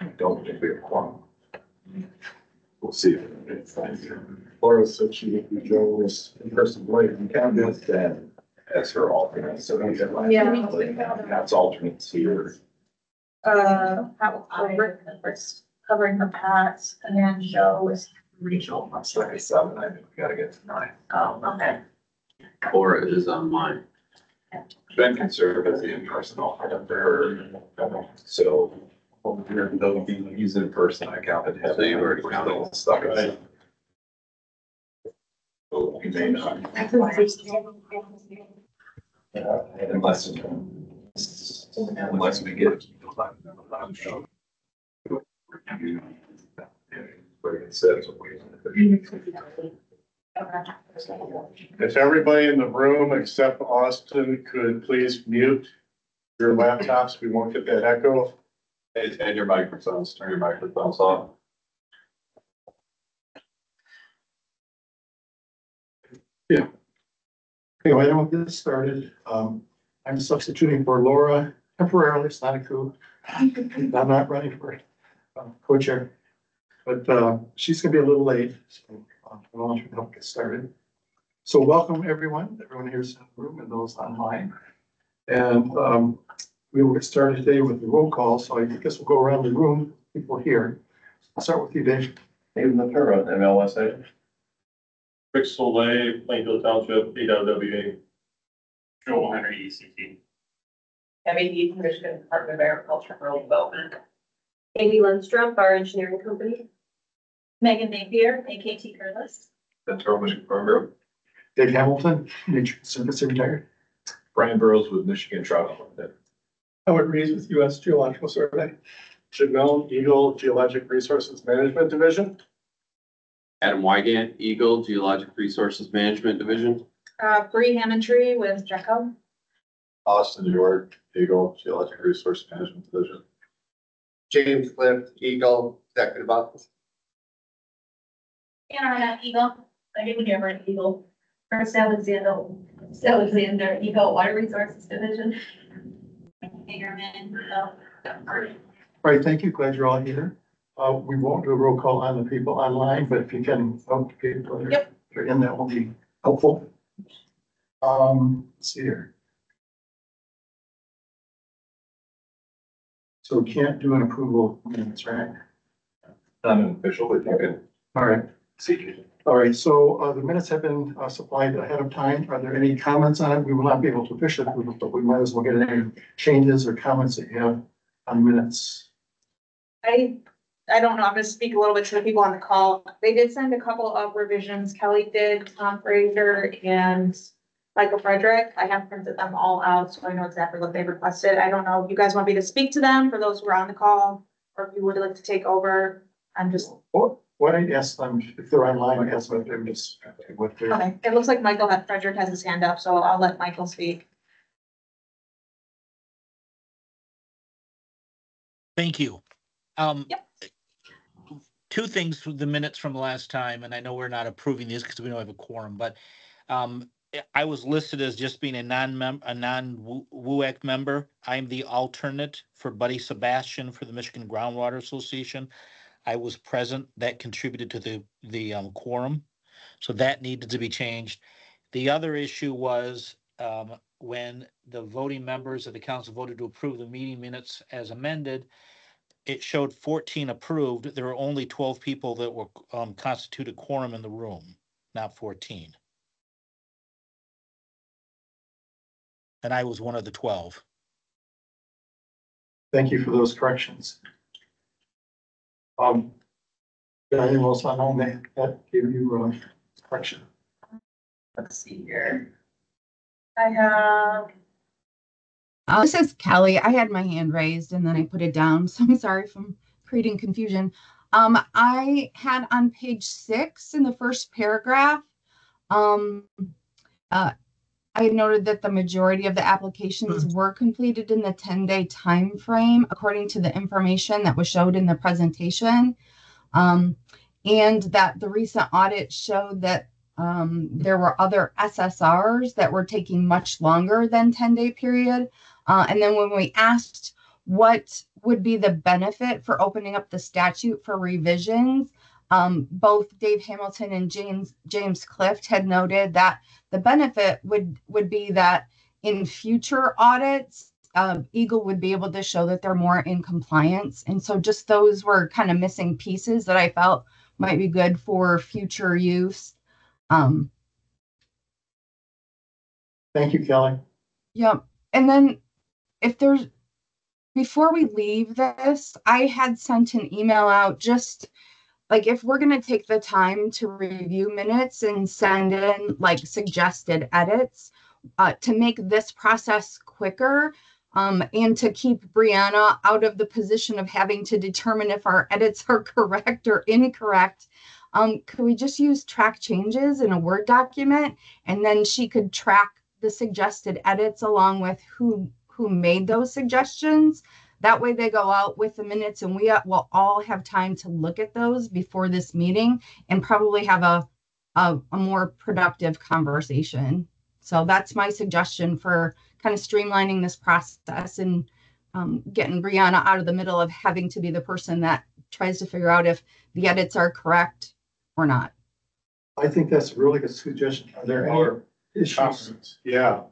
I don't think we have quorum. We'll see. Laura said she would be Joe was in person late and Candace then as her alternate, so we get like. Yeah. That's alternates here. Uh, that was Rick was covering the past and then Joe was regional. I'm sorry, seven, I think we gotta get to nine. Oh, okay. Laura is online. Ben can serve as the in-person alternate for her, so. They'll be, he's in person, I counted him. So you've already counted. Stuck. So he may not. Unless, unless we get. But it says. If everybody in the room except Austin could please mute your laptops, we won't get that echo. And, and your microphones, turn your microphones off. Yeah. Anyway, don't get started. Um, I'm substituting for Laura temporarily, it's not a coup. I'm not running for um, co-chair. But, uh, she's gonna be a little late, so I want you to help get started. So welcome, everyone, everyone here's in the room and those online. And, um, we will get started today with the roll call, so I guess we'll go around the room, people here. I'll start with you, Dave. David Ventura, MLSA. Rick Soleil, Plainfield Township, AWWA. Joel Henry, E ECT. Debbie Heath, Michigan Department of Agriculture and Rural Development. Amy Lundstrom, Barr Engineering Company. Megan Napier, AKT Curtis. Then throw Michigan Farm Bureau. Dave Hamilton, Nature Conservancy retired. Brian Burrows with Michigan Trout. Limited. Howard Reeves with US Geological Survey. Janelle EGLE Geologic Resources Management Division. Adam Wygant, EGLE Geologic Resources Management Division. Uh, Bree Hammondtree with Jeco. Austin York, EGLE Geologic Resource Management Division. James Clift, EGLE, Executive Office. Anna Renat EGLE, Megan Cameron EGLE. Chris Alexander, Alexander EGLE Water Resources Division. Hagerman, so. All right, thank you. Glad you're all here. Uh, we won't do a roll call on the people online, but if you can, vote the people that are- Yep. that are in, that will be helpful. Um, let's see here. So we can't do an approval of minutes, right? Not an official, but you can All right, seek it. All right. So, uh, the minutes have been uh, supplied ahead of time. Are there any comments on it? We will not be able to officially approve it, but we might as well get any changes or comments that you have on minutes. I, I don't know, I'm gonna speak a little bit to the people on the call. They did send a couple of revisions. Kelly did, Tom Fraser and Michael Frederick. I have printed them all out, so I know exactly what they requested. I don't know if you guys want me to speak to them for those who are on the call, or if you would like to take over. I'm just, What, what I ask them, if they're online, I asked them if they're just, what they're. okay, it looks like Michael had, Frederick has his hand up, so I'll let Michael speak. Thank you. Um. Yep. Two things for the minutes from last time, and I know we're not approving these because we don't have a quorum, but um, I was listed as just being a non-mem, a non-WUAC member. I'm the alternate for Buddy Sebastian for the Michigan Groundwater Association. I was present, that contributed to the, the um, quorum, so that needed to be changed. The other issue was um, when the voting members of the council voted to approve the meeting minutes as amended, it showed fourteen approved. There were only twelve people that were um constituted quorum in the room, not fourteen. And I was one of the twelve. Thank you for those corrections. Um. got Anyone else on that, that give you, uh, correction? Let's see here. I have, Uh, this is Kelly. I had my hand raised and then I put it down, so I'm sorry if I'm creating confusion. Um, I had on page six in the first paragraph, um, uh, I noted that the majority of the applications were completed in the ten day time frame, according to the information that was showed in the presentation. Um, and that the recent audit showed that um, there were other SSRs that were taking much longer than ten day period. Uh, and then when we asked what would be the benefit for opening up the statute for revisions. Um, both Dave Hamilton and James James Clift had noted that the benefit would would be that in future audits, um, EGLE would be able to show that they're more in compliance. And so just those were kind of missing pieces that I felt might be good for future use. Um, Thank you, Kelly. Yep. And then if there's, before we leave this, I had sent an email out just like if we're going to take the time to review minutes and send in like suggested edits uh, to make this process quicker um, and to keep Brianna out of the position of having to determine if our edits are correct or incorrect. Um, could we just use track changes in a Word document and then she could track the suggested edits along with who who made those suggestions. That way they go out with the minutes and we uh, will all have time to look at those before this meeting and probably have a, a, a more productive conversation. So that's my suggestion for kind of streamlining this process and um, getting Brianna out of the middle of having to be the person that tries to figure out if the edits are correct or not. I think that's a really good suggestion. Are there any issues? comments? Yeah,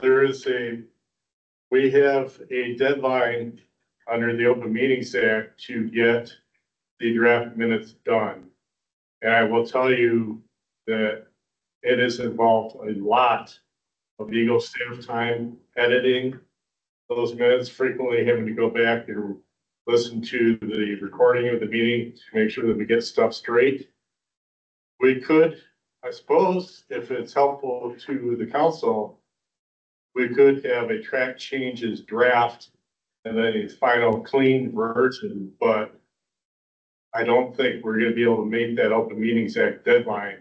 there is a, we have a deadline under the Open Meetings Act to get the draft minutes done. And I will tell you that it has involved a lot of EGLE staff time editing those minutes, frequently having to go back and listen to the recording of the meeting to make sure that we get stuff straight. We could, I suppose, if it's helpful to the council, we could have a track changes draft and then a final clean version, but I don't think we're gonna be able to meet that open meetings act deadline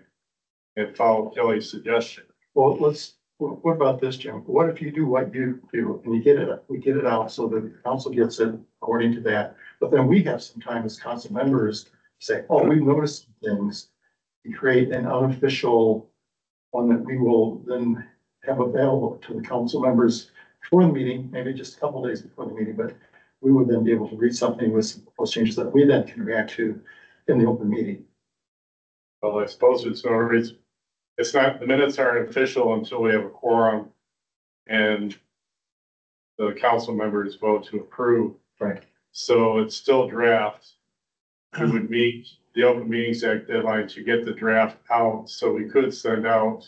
and follow Kelly's suggestion. Well, let's, what about this, Jim? What if you do what you do and you get it, we get it out so that the council gets it according to that? But then we have some time as council members to say, oh, we noticed things. We create an unofficial one that we will then have available to the council members before the meeting, maybe just a couple days before the meeting, but we would then be able to read something with some proposed changes that we then can react to in the open meeting. Well, I suppose it's no reason, it's not, the minutes aren't official until we have a quorum and the council members vote to approve. Right. So it's still draft. We would meet the open meetings act deadline to get the draft out, so we could send out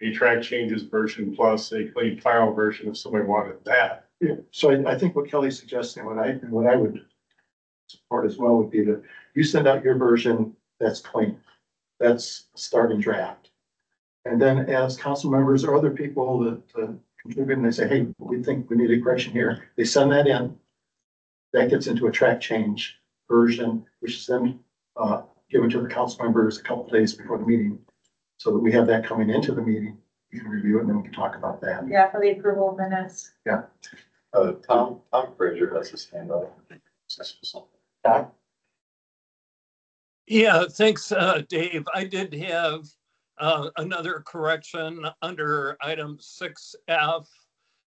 a track changes version plus a clean file version if somebody wanted that. Yeah, so I, I think what Kelly's suggesting, what I, and what I would support as well would be that you send out your version that's clean. That's starting draft. And then as council members or other people that uh, contribute and they say, hey, we think we need a correction here, they send that in. That gets into a track change version, which is then uh, given to the council members a couple days before the meeting. So that we have that coming into the meeting, you can review it and then we can talk about that. Yeah, for the approval of minutes. Uh, Tom, Tom Fraser has his hand up. Yeah, thanks, uh, Dave. I did have, uh, another correction under item six F.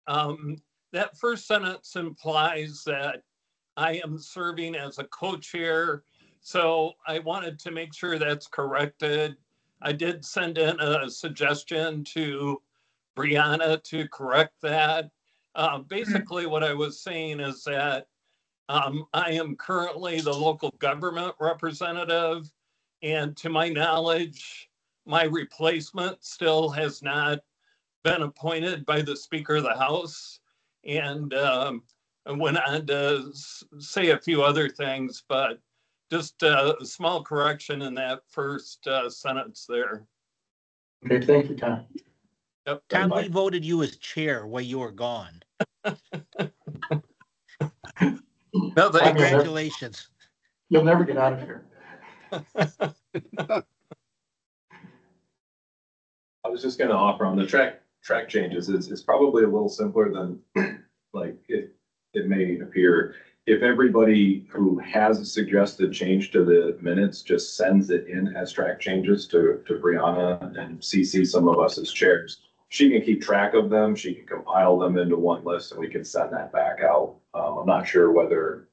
Um, that first sentence implies that I am serving as a co-chair. So I wanted to make sure that's corrected. I did send in a suggestion to Brianna to correct that. Uh, basically, what I was saying is that um, I am currently the local government representative. And to my knowledge, my replacement still has not been appointed by the Speaker of the House. And um, I went on to say a few other things, but just a small correction in that first uh, sentence there. Okay, thank you, Tom. Yep. Tom, we voted you as chair while you were gone. No, thank you. Congratulations. You'll never get out of here. I was just gonna offer on the track, track changes, it's, it's probably a little simpler than, like, it, it may appear. If everybody who has a suggested change to the minutes just sends it in as track changes to, to Brianna and CC some of us as chairs, she can keep track of them, she can compile them into one list and we can send that back out Um, I'm not sure whether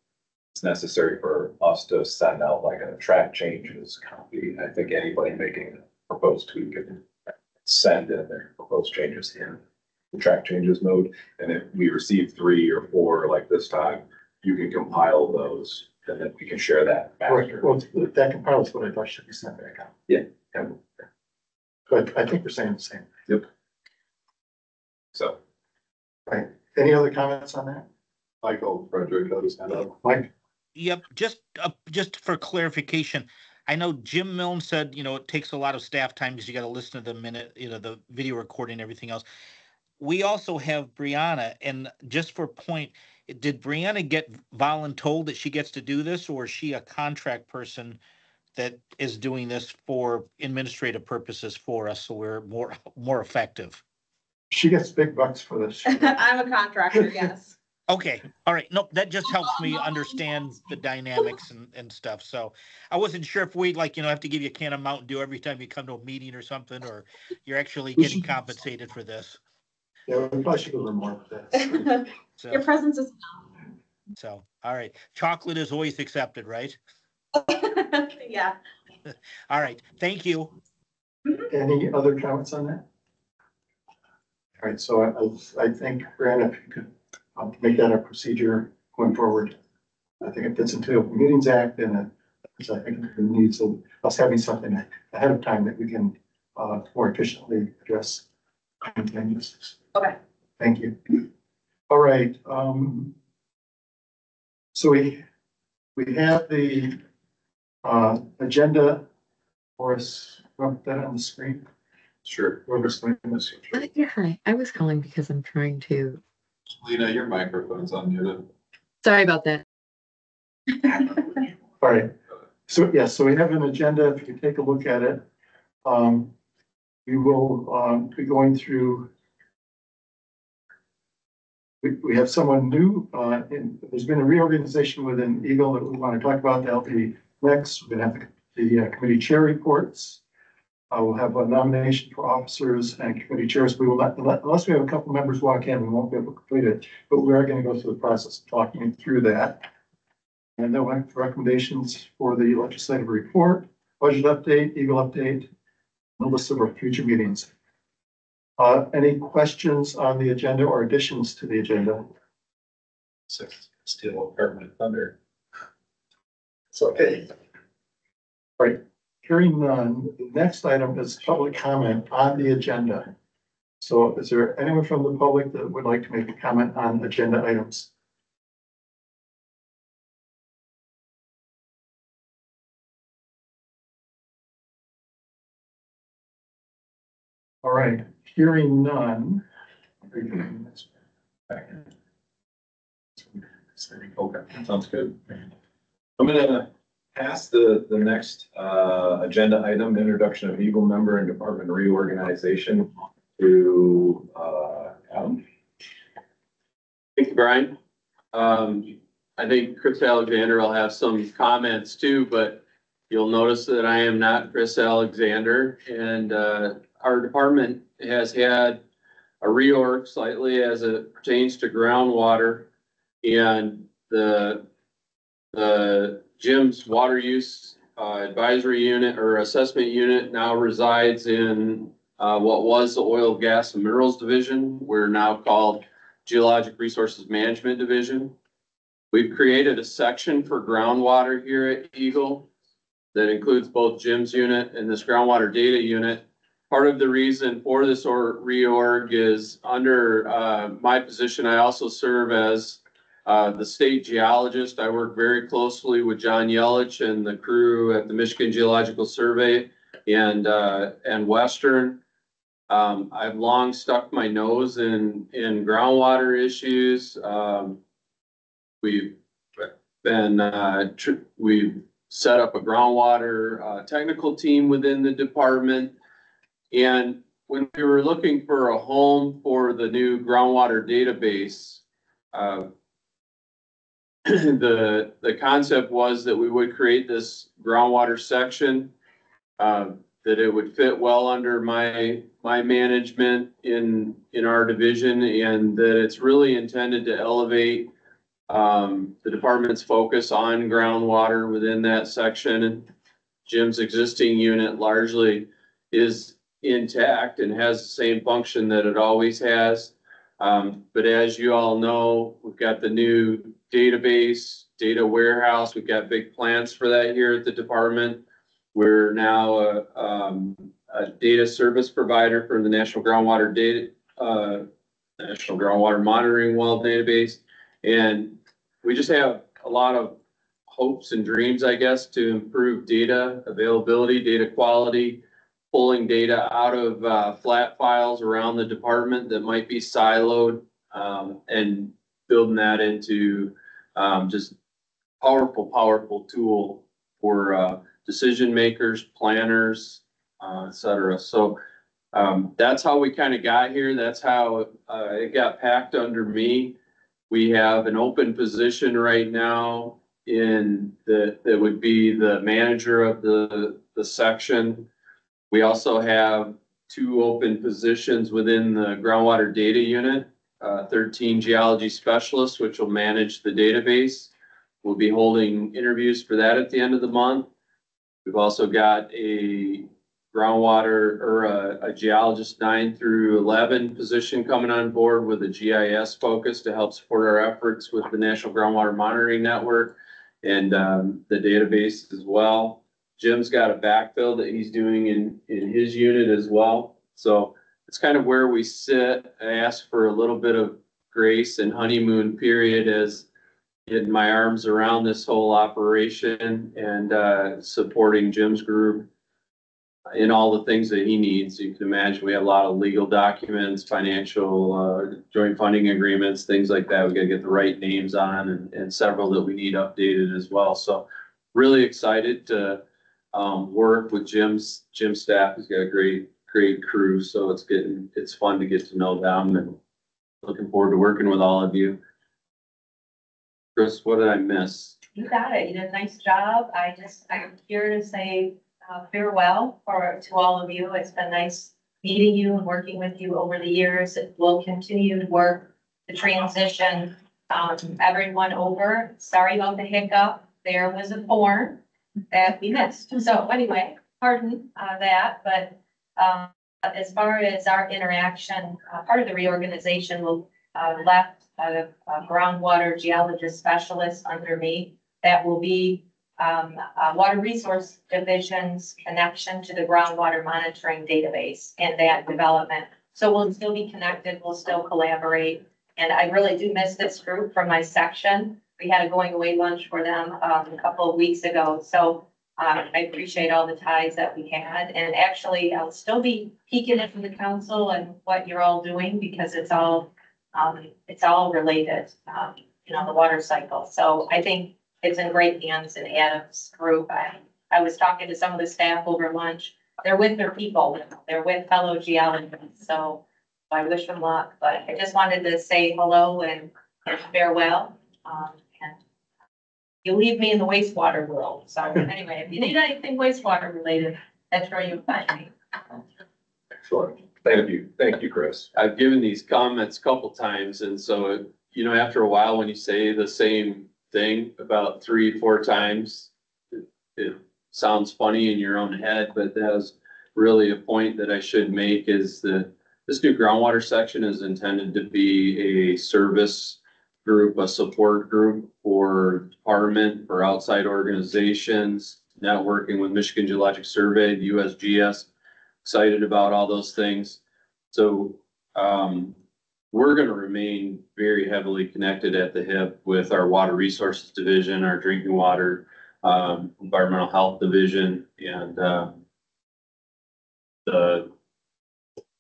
it's necessary for us to send out like a track changes copy. I think anybody making a proposed tweak can send in their proposed changes in the track changes mode. And if we receive three or four like this time, you can compile those and then we can share that Right, faster. well, that compiles what I thought should be sent back out. Yeah. But I think we're saying the same. Yep. So. Any other comments on that? Michael Frederick, notice that. Mike? Yep, just, uh, just for clarification, I know Jim Milne said, you know, it takes a lot of staff time because you gotta listen to the minute, you know, the video recording and everything else. We also have Brianna, and just for point, did Brianna get voluntold that she gets to do this, or is she a contract person that is doing this for administrative purposes for us, so we're more, more effective? She gets big bucks for this. I'm a contractor, yes. Okay, all right, nope, that just helps me understand the dynamics and, and stuff, so I wasn't sure if we'd like, you know, have to give you a can of Mountain Dew every time you come to a meeting or something, or you're actually getting compensated for this, Yeah, we probably should go a little more with that. Your so, presence is. so, all right. Chocolate is always accepted, right? Yeah. All right, thank you. Any other comments on that? All right, so I, I, I think, Brandon, if you could, um, make that a procedure going forward. I think it fits into the Open Meetings Act and it, because I think it needs of us having something ahead of time that we can, uh, more efficiently address contingencies. Okay. Thank you. All right, um. So we, we have the, uh, agenda for us, want that on the screen, Sure. whoever's doing this. Uh, Yeah, hi. I was calling because I'm trying to, Lena, your microphone's unmuted. sorry about that. All right, so, yeah, so we have an agenda, if you can take a look at it. Um, we will, um, be going through. We, we have someone new, uh, there's been a reorganization within EGLE that we want to talk about, that'll be next, we're gonna have the, the uh, committee chair reports. Uh, we'll have a nomination for officers and committee chairs, we will not, unless we have a couple members walk in, we won't be able to complete it, but we are gonna go through the process of talking through that. And then we'll have recommendations for the legislative report, budget update, EGLE update, a list of our future meetings. Uh, any questions on the agenda or additions to the agenda? Six, still permanent thunder. It's okay. All right, hearing none, the next item is public comment on the agenda. So is there anyone from the public that would like to make a comment on agenda items? Right, hearing none. Okay, sounds good. I'm gonna pass the, the next, uh, agenda item, introduction of EGLE member and department reorganization to, uh, Adam. Thank you, Brian. Um, I think Chris Alexander will have some comments too, but you'll notice that I am not Chris Alexander. And, uh, our department has had a reorg slightly as it pertains to groundwater. And the, the Jim's water use, uh, advisory unit or assessment unit now resides in, uh, what was the oil, gas and minerals division. We're now called Geologic Resources Management Division. We've created a section for groundwater here at EGLE that includes both Jim's unit and this groundwater data unit. Part of the reason for this or reorg is under, uh, my position, I also serve as, uh, the state geologist. I work very closely with John Yellich and the crew at the Michigan Geological Survey and, uh, and Western. Um, I've long stuck my nose in, in groundwater issues. Um, we've been, uh, we've set up a groundwater, uh, technical team within the department. And when we were looking for a home for the new groundwater database, uh, the, the concept was that we would create this groundwater section, uh, that it would fit well under my, my management in, in our division and that it's really intended to elevate um, the department's focus on groundwater within that section. And Jim's existing unit largely is intact and has the same function that it always has. Um, but as you all know, we've got the new database, data warehouse. We've got big plans for that here at the department. We're now a, um, a data service provider for the National Groundwater Data, uh, National Groundwater Monitoring Well Database. And we just have a lot of hopes and dreams, I guess, to improve data availability, data quality, pulling data out of, uh, flat files around the department that might be siloed, um, and building that into, um, just powerful, powerful tool for, uh, decision makers, planners, uh, et cetera. So, um, that's how we kind of got here. That's how, uh, it got packed under me. We have an open position right now in the, that would be the manager of the, the section. We also have two open positions within the groundwater data unit, uh, thirteen geology specialists, which will manage the database. We'll be holding interviews for that at the end of the month. We've also got a groundwater or a, a geologist nine through eleven position coming on board with a GIS focus to help support our efforts with the National Groundwater Monitoring Network and, um, the database as well. Jim's got a backfill that he's doing in, in his unit as well. So it's kind of where we sit. I asked for a little bit of grace and honeymoon period as getting my arms around this whole operation and, uh, supporting Jim's group in all the things that he needs. You can imagine, we have a lot of legal documents, financial, uh, joint funding agreements, things like that. We gotta get the right names on and, and several that we need updated as well. So really excited to, um, work with Jim's, Jim's staff. He's got a great, great crew. So it's getting, it's fun to get to know them and looking forward to working with all of you. Chris, what did I miss? You got it. You did a nice job. I just, I'm here to say uh, farewell for, to all of you. It's been nice meeting you and working with you over the years. It will continue to work the transition, um, everyone over. Sorry about the hiccup. There was a form that we missed. So anyway, pardon, uh, that, but, um, as far as our interaction, uh, part of the reorganization will, uh, left a, a groundwater geologist specialist under me that will be um, uh, Water Resource Division's connection to the groundwater monitoring database and that development. So we'll still be connected, we'll still collaborate. And I really do miss this group from my section. We had a going away lunch for them, um, a couple of weeks ago. So um, I appreciate all the ties that we had. And actually, I'll still be peeking into the council and what you're all doing because it's all, um, it's all related, um, you know, the water cycle. So I think it's in great hands in Adam's group. I, I was talking to some of the staff over lunch. They're with their people, they're with fellow geologists, so I wish them luck, but I just wanted to say hello and farewell. Um, you leave me in the wastewater world, so anyway, if you need anything wastewater related, that's where you find me. Excellent. Thank you. Thank you, Chris. I've given these comments a couple times, and so, you know, after a while, when you say the same thing about three, four times, it, it sounds funny in your own head, but that was really a point that I should make is that this new groundwater section is intended to be a service group, a support group for department, for outside organizations, networking with Michigan Geologic Survey, the USGS. Excited about all those things. So, um, we're gonna remain very heavily connected at the hip with our water resources division, our drinking water, um, environmental health division and, um, the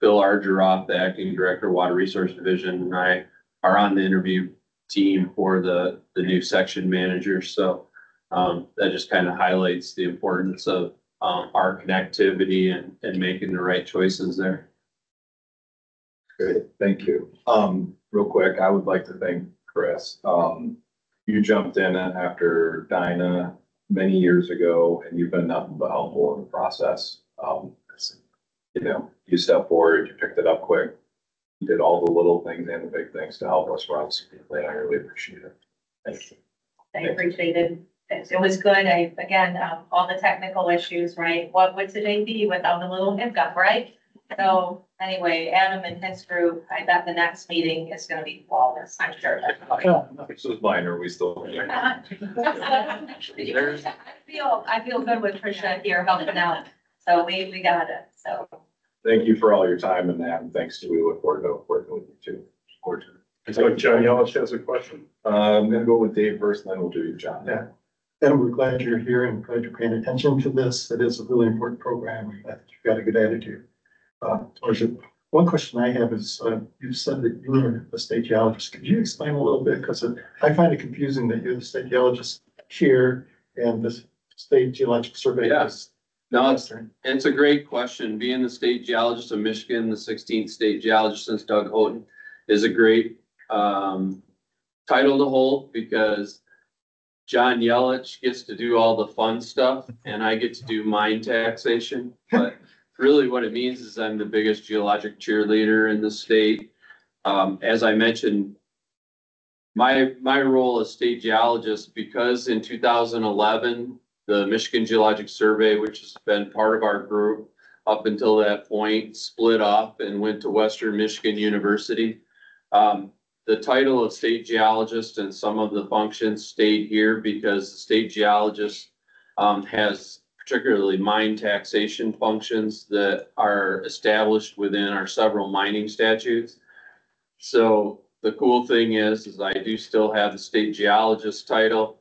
Bill Argeroff, the acting director, water resource division, and I are on the interview team for the, the new section manager. So, um, that just kind of highlights the importance of, um, our connectivity and, and making the right choices there. Great, thank you. Um, real quick, I would like to thank Chris. Um, you jumped in after Dinah many years ago and you've been nothing but helpful in the process. Um, you know, you stepped forward, you picked it up quick. You did all the little things and the big things to help us run smoothly. I really appreciate it. Thank you. I appreciated it. It was good. I, again, um, all the technical issues, right? What would today be without a little hiccup, right? So anyway, Adam and his group, I bet the next meeting is gonna be flawless, I'm sure. This is minor, we still. I feel, I feel good with Tricia here helping out. So we, we got it. So Thank you for all your time and that, and thanks to, we look forward to working with you too. Forward to it. So John Yellich has a question. Uh, I'm gonna go with Dave first, and then we'll do John. Yeah. And we're glad you're here and glad you're paying attention to this. It is a really important program. and that You've got a good attitude. Uh, towards it. One question I have is, uh, you said that you were a state geologist. Could you explain a little bit? Because I find it confusing that you're the state geologist here and the state geological survey. Yeah. is No, it's, it's a great question. Being the state geologist of Michigan, the sixteenth state geologist since Doug Houghton is a great, um, title to hold because John Yellich gets to do all the fun stuff and I get to do mine taxation. But really what it means is I'm the biggest geologic cheerleader in the state. Um, as I mentioned, my, my role as state geologist, because in two thousand eleven, the Michigan Geologic Survey, which has been part of our group up until that point, split off and went to Western Michigan University. Um, the title of state geologist and some of the functions stayed here because the state geologist um, has particularly mine taxation functions that are established within our several mining statutes. So the cool thing is, is I do still have the state geologist title.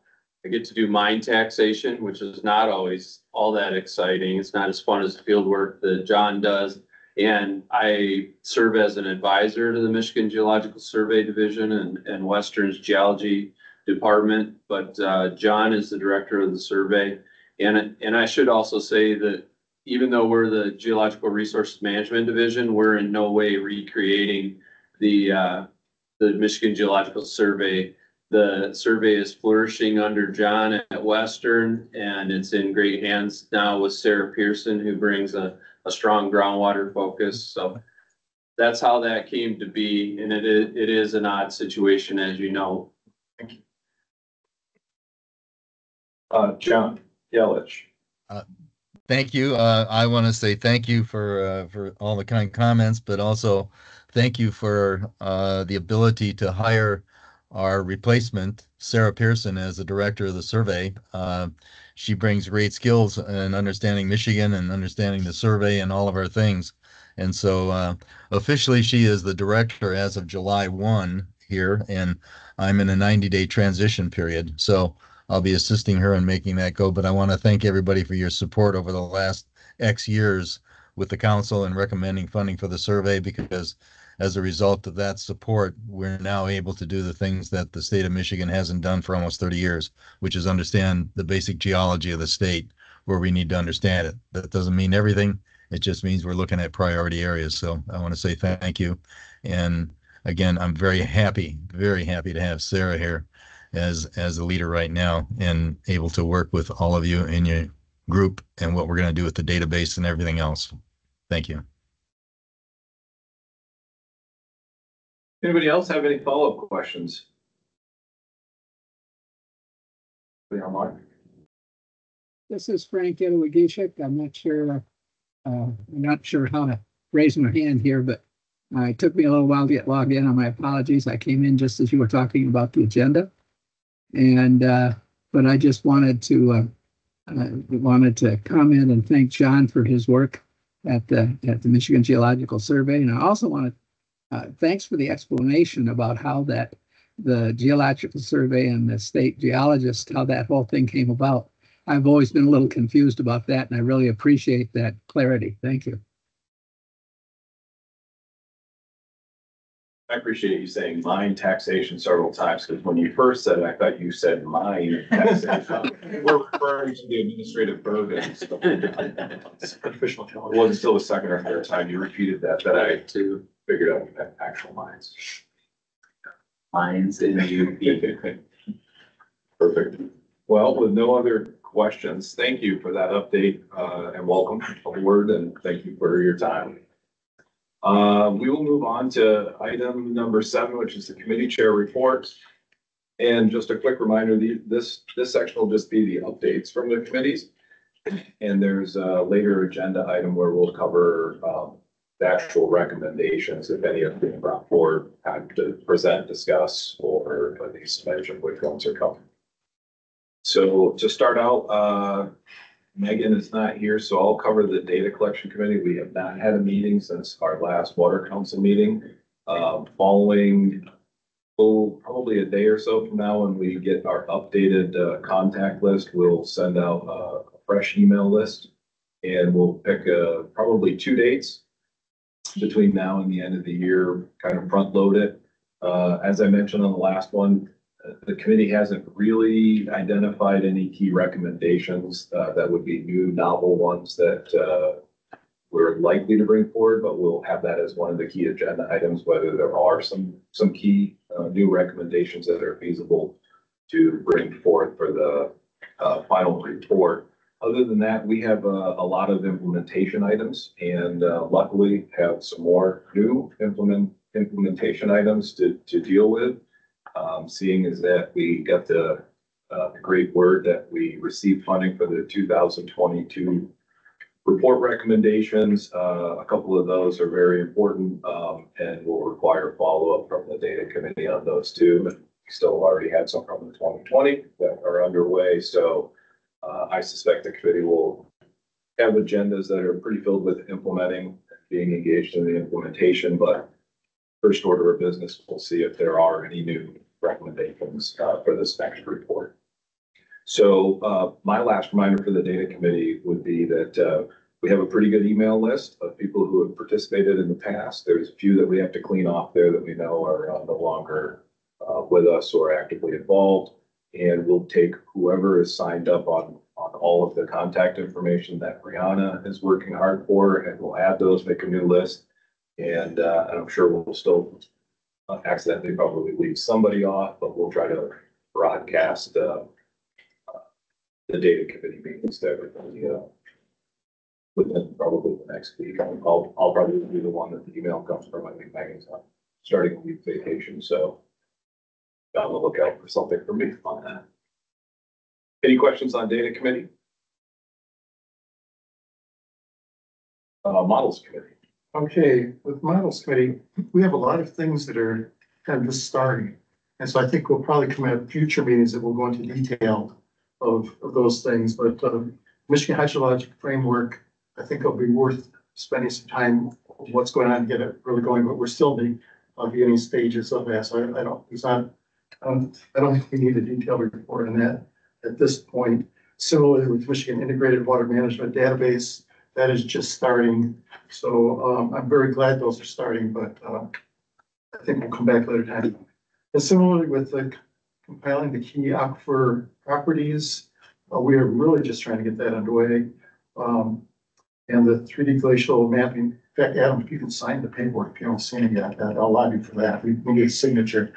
I get to do mine taxation, which is not always all that exciting. It's not as fun as the field work that John does. And I serve as an advisor to the Michigan Geological Survey Division and, and Western's Geology Department. But, uh, John is the director of the survey. And, and I should also say that even though we're the Geological Resources Management Division, we're in no way recreating the, uh, the Michigan Geological Survey. The survey is flourishing under John at Western and it's in great hands now with Sarah Pearson, who brings a, a strong groundwater focus. So that's how that came to be. And it is, it is an odd situation, as you know. Thank you. Uh, John Yellich. Thank you. Uh, I want to say thank you for, uh, for all the kind comments, but also thank you for, uh, the ability to hire our replacement, Sarah Pearson, as the director of the survey. Uh, she brings great skills in understanding Michigan and understanding the survey and all of our things. And so, uh, officially, she is the director as of July one here, and I'm in a ninety day transition period. So I'll be assisting her in making that go, but I want to thank everybody for your support over the last X years with the council and recommending funding for the survey because as a result of that support, we're now able to do the things that the state of Michigan hasn't done for almost 30 years, which is understand the basic geology of the state where we need to understand it. That doesn't mean everything. It just means we're looking at priority areas. So I want to say thank you. And again, I'm very happy, very happy to have Sarah here as as a leader right now and able to work with all of you in your group and what we're going to do with the database and everything else. Thank you. Anybody else have any follow-up questions? This is Frank Ettawageshik. I'm not sure, uh, I'm not sure how to raise my hand here, but uh, it took me a little while to get logged in on my apologies. I came in just as you were talking about the agenda. And, uh, but I just wanted to, uh, uh, wanted to comment and thank John for his work at the, at the Michigan Geological Survey. And I also want to, uh, thanks for the explanation about how that, the Geological Survey and the state geologist, how that whole thing came about. I've always been a little confused about that, and I really appreciate that clarity. Thank you. I appreciate you saying mine taxation several times, because when you first said it, I thought you said mine taxation. We're referring to the administrative burden. so It Artificial intelligence. wasn't until the second or third time you repeated that, that I too figured out you meant actual mines. Mines in UP. Perfect. Well, with no other questions, thank you for that update, uh, and welcome aboard, and thank you for your time. Uh, we will move on to item number seven, which is the committee chair report. And just a quick reminder, the, this, this section will just be the updates from the committees. And there's a later agenda item where we'll cover, um, the actual recommendations, if any have been brought forward, time to present, discuss, or at least mention which ones are coming. So to start out, uh, Megan is not here, so I'll cover the data collection committee. We have not had a meeting since our last water council meeting. Um, following, oh, probably a day or so from now, when we get our updated, uh, contact list, we'll send out a fresh email list. And we'll pick, uh, probably two dates between now and the end of the year, kind of front load it. Uh, as I mentioned on the last one, uh, the committee hasn't really identified any key recommendations, uh, that would be new novel ones that, uh, we're likely to bring forward, but we'll have that as one of the key agenda items, whether there are some, some key, uh, new recommendations that are feasible to bring forth for the, uh, final report. Other than that, we have a, a lot of implementation items and uh, luckily have some more new implement, implementation items to, to deal with. Um, seeing is that we got the, uh, the great word that we received funding for the two thousand twenty-two report recommendations. Uh, a couple of those are very important, um, and will require follow-up from the data committee on those too. We Still already had some from the twenty twenty that are underway, so uh, I suspect the committee will have agendas that are pretty filled with implementing, being engaged in the implementation, but first order of business, we'll see if there are any new recommendations, uh, for this next report. So, uh, my last reminder for the data committee would be that, uh, we have a pretty good email list of people who have participated in the past. There's a few that we have to clean off there that we know are uh, no longer, uh, with us or actively involved. And we'll take whoever is signed up on, on all of the contact information that Brianna is working hard for, and we'll add those, make a new list. And, uh, and I'm sure we'll still accidentally probably leave somebody off, but we'll try to broadcast, uh, uh, the data committee meetings to everybody, uh, within probably the next week. I'll, I'll probably be the one that the email comes from. I think Megan's on, starting a week vacation, so be on the lookout for something from me on that. Any questions on data committee? Uh, models committee. Okay, with models committee, we have a lot of things that are kind of just starting. And so I think we'll probably come at future meetings that will go into detail of, of those things, but, um, Michigan Hydrologic Framework, I think it'll be worth spending some time, of what's going on to get it really going, but we're still in the uh, beginning stages of that, so I, I don't, it's not, um, I don't think we need a detailed report on that at this point. Similarly with Michigan Integrated Water Management Database, that is just starting. So, um, I'm very glad those are starting, but, uh, I think we'll come back later time. And similarly with the compiling the key aquifer properties, uh, we are really just trying to get that underway. Um, and the three D glacial mapping, in fact, Adam, if you can sign the paperwork, if you don't see it yet, I'll lobby for that. We we need a signature.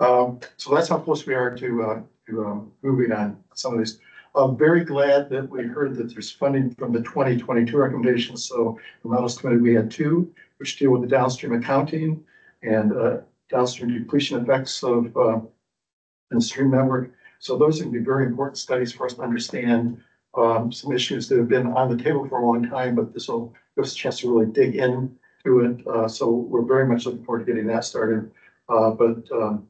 Um, so that's how close we are to, uh, to, um, moving on some of these. I'm very glad that we heard that there's funding from the twenty twenty-two recommendations. So the models committee, we had two, which deal with the downstream accounting and, uh, downstream depletion effects of, uh, the stream network. So those are gonna be very important studies for us to understand, um, some issues that have been on the table for a long time, but this will give us a chance to really dig in to it. Uh, so we're very much looking forward to getting that started. Uh, but, um,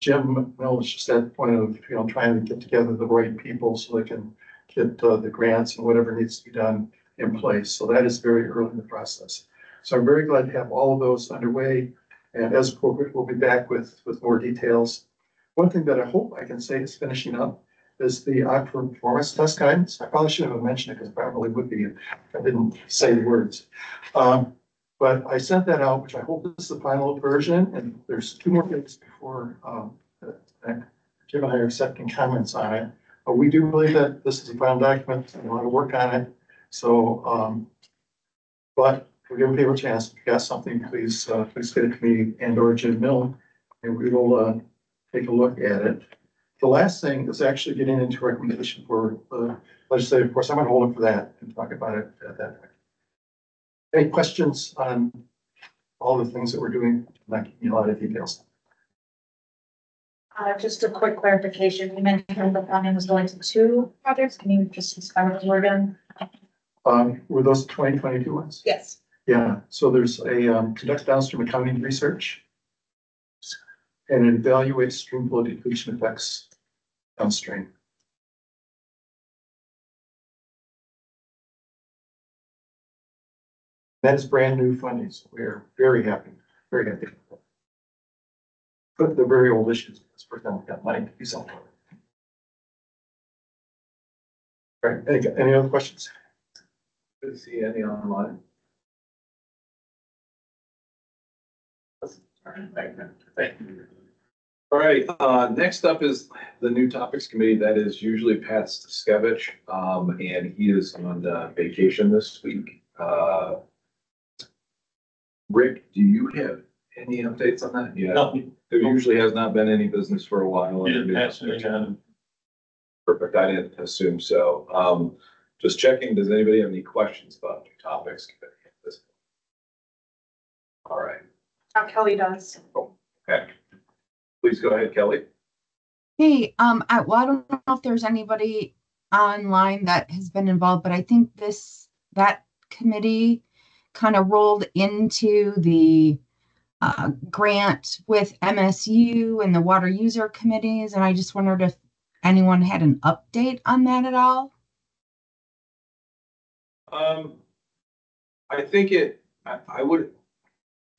Jim Milne is just at the point of, you know, trying to get together the right people so they can get, uh, the grants and whatever needs to be done in place. So that is very early in the process. So I'm very glad to have all of those underway. And as appropriate, we'll be back with, with more details. One thing that I hope I can say is finishing up is the aquifer performance test guidance. I probably should have mentioned it because probably would be, if I didn't say the words. Um, but I sent that out, which I hope is the final version, and there's two more things before, um, Jim and I are accepting comments on it. But we do believe that this is a final document, and we want to work on it, so, um, but we'll give people a chance, if you got something, please, uh, please get it to me and or Jim Milne, and we will, uh, take a look at it. The last thing is actually getting into recommendation for the legislative course. I'm gonna hold it for that and talk about it at that point. Any questions on all the things that we're doing? I'm Not giving you a lot of details. Uh, just a quick clarification, you mentioned the funding was going to two projects, can you just describe what we're doing? Um, were those twenty twenty-two ones? Yes. Yeah, so there's a, um, conduct downstream accounting research. And it evaluates stream flow depletion effects downstream. That is brand new funding, so we're very happy, very happy. But the very old issues, first time we've got money to do something. All right, any, any other questions? Good to see any online. Thank you. All right, uh, next up is the new topics committee. That is usually Pat Staskevich, um, and he is on uh, vacation this week. Uh, Rick, do you have any updates on that? Yeah, No. there usually has not been any business for a while. You didn't pass it on. Perfect, I didn't assume so. Um, just checking, does anybody have any questions about new topics? committee at this point? All right, Uh, Kelly does. okay. Please go ahead, Kelly. Hey, um, I, well, I don't know if there's anybody online that has been involved, but I think this, that committee kind of rolled into the uh, grant with MSU and the water user committees, and I just wondered if anyone had an update on that at all? Um, I think it, I, I would,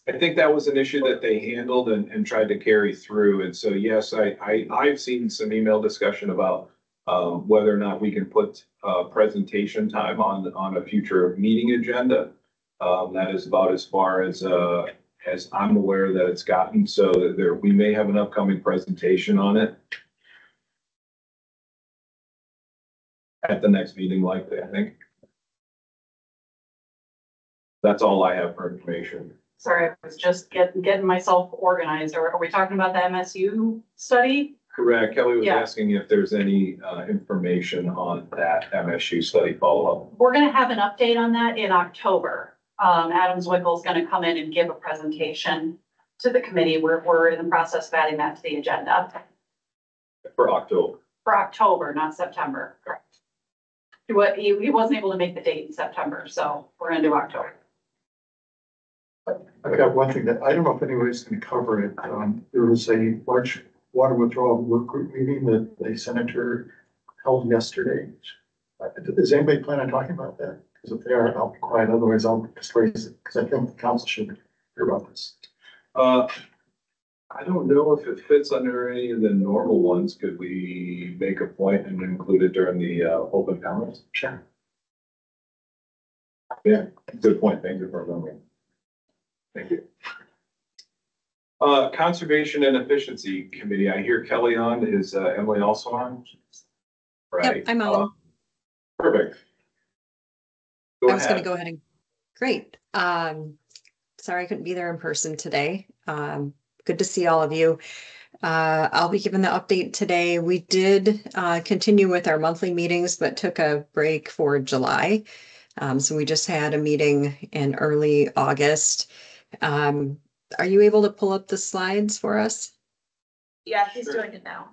I think that was an issue that they handled and, and tried to carry through. And so, yes, I, I, I've seen some email discussion about um, whether or not we can put, uh, presentation time on, on a future meeting agenda. Um, that is about as far as, uh, as I'm aware that it's gotten, so that there, we may have an upcoming presentation on it. At the next meeting likely, I think. That's all I have for information. Sorry, I was just getting, getting myself organized. Are, are we talking about the MSU study? Correct. Kelly was Yeah. asking if there's any uh, information on that MSU study follow-up. We're gonna have an update on that in October. Um, Adam Zwickel's gonna come in and give a presentation to the committee. We're, we're in the process of adding that to the agenda For October. for October, not September. Correct. He wa- he, he wasn't able to make the date in September, so we're gonna do October. I've got one thing that, I don't know if anybody's gonna cover it. Um, there was a large water withdrawal work group meeting that the senator held yesterday. Uh, Does anybody plan on talking about that? Because if they are, I'll be quiet. Otherwise, I'll just raise it, because I think the council should hear about this. Uh, I don't know if it fits under any of the normal ones. Could we make a point and include it during the uh, open comments? Sure. Yeah, good point. Thank you for remembering. Thank you. Uh, Conservation and Efficiency Committee, I hear Kelly on. Is uh, Emily also on? Right. Yep, I'm uh. Perfect. Go I was gonna go ahead and, great. Um, sorry I couldn't be there in person today. Um, good to see all of you. Uh, I'll be giving the update today. We did, uh, continue with our monthly meetings, but took a break for July. Um, so we just had a meeting in early August. Um, are you able to pull up the slides for us? Yeah, he's doing it now.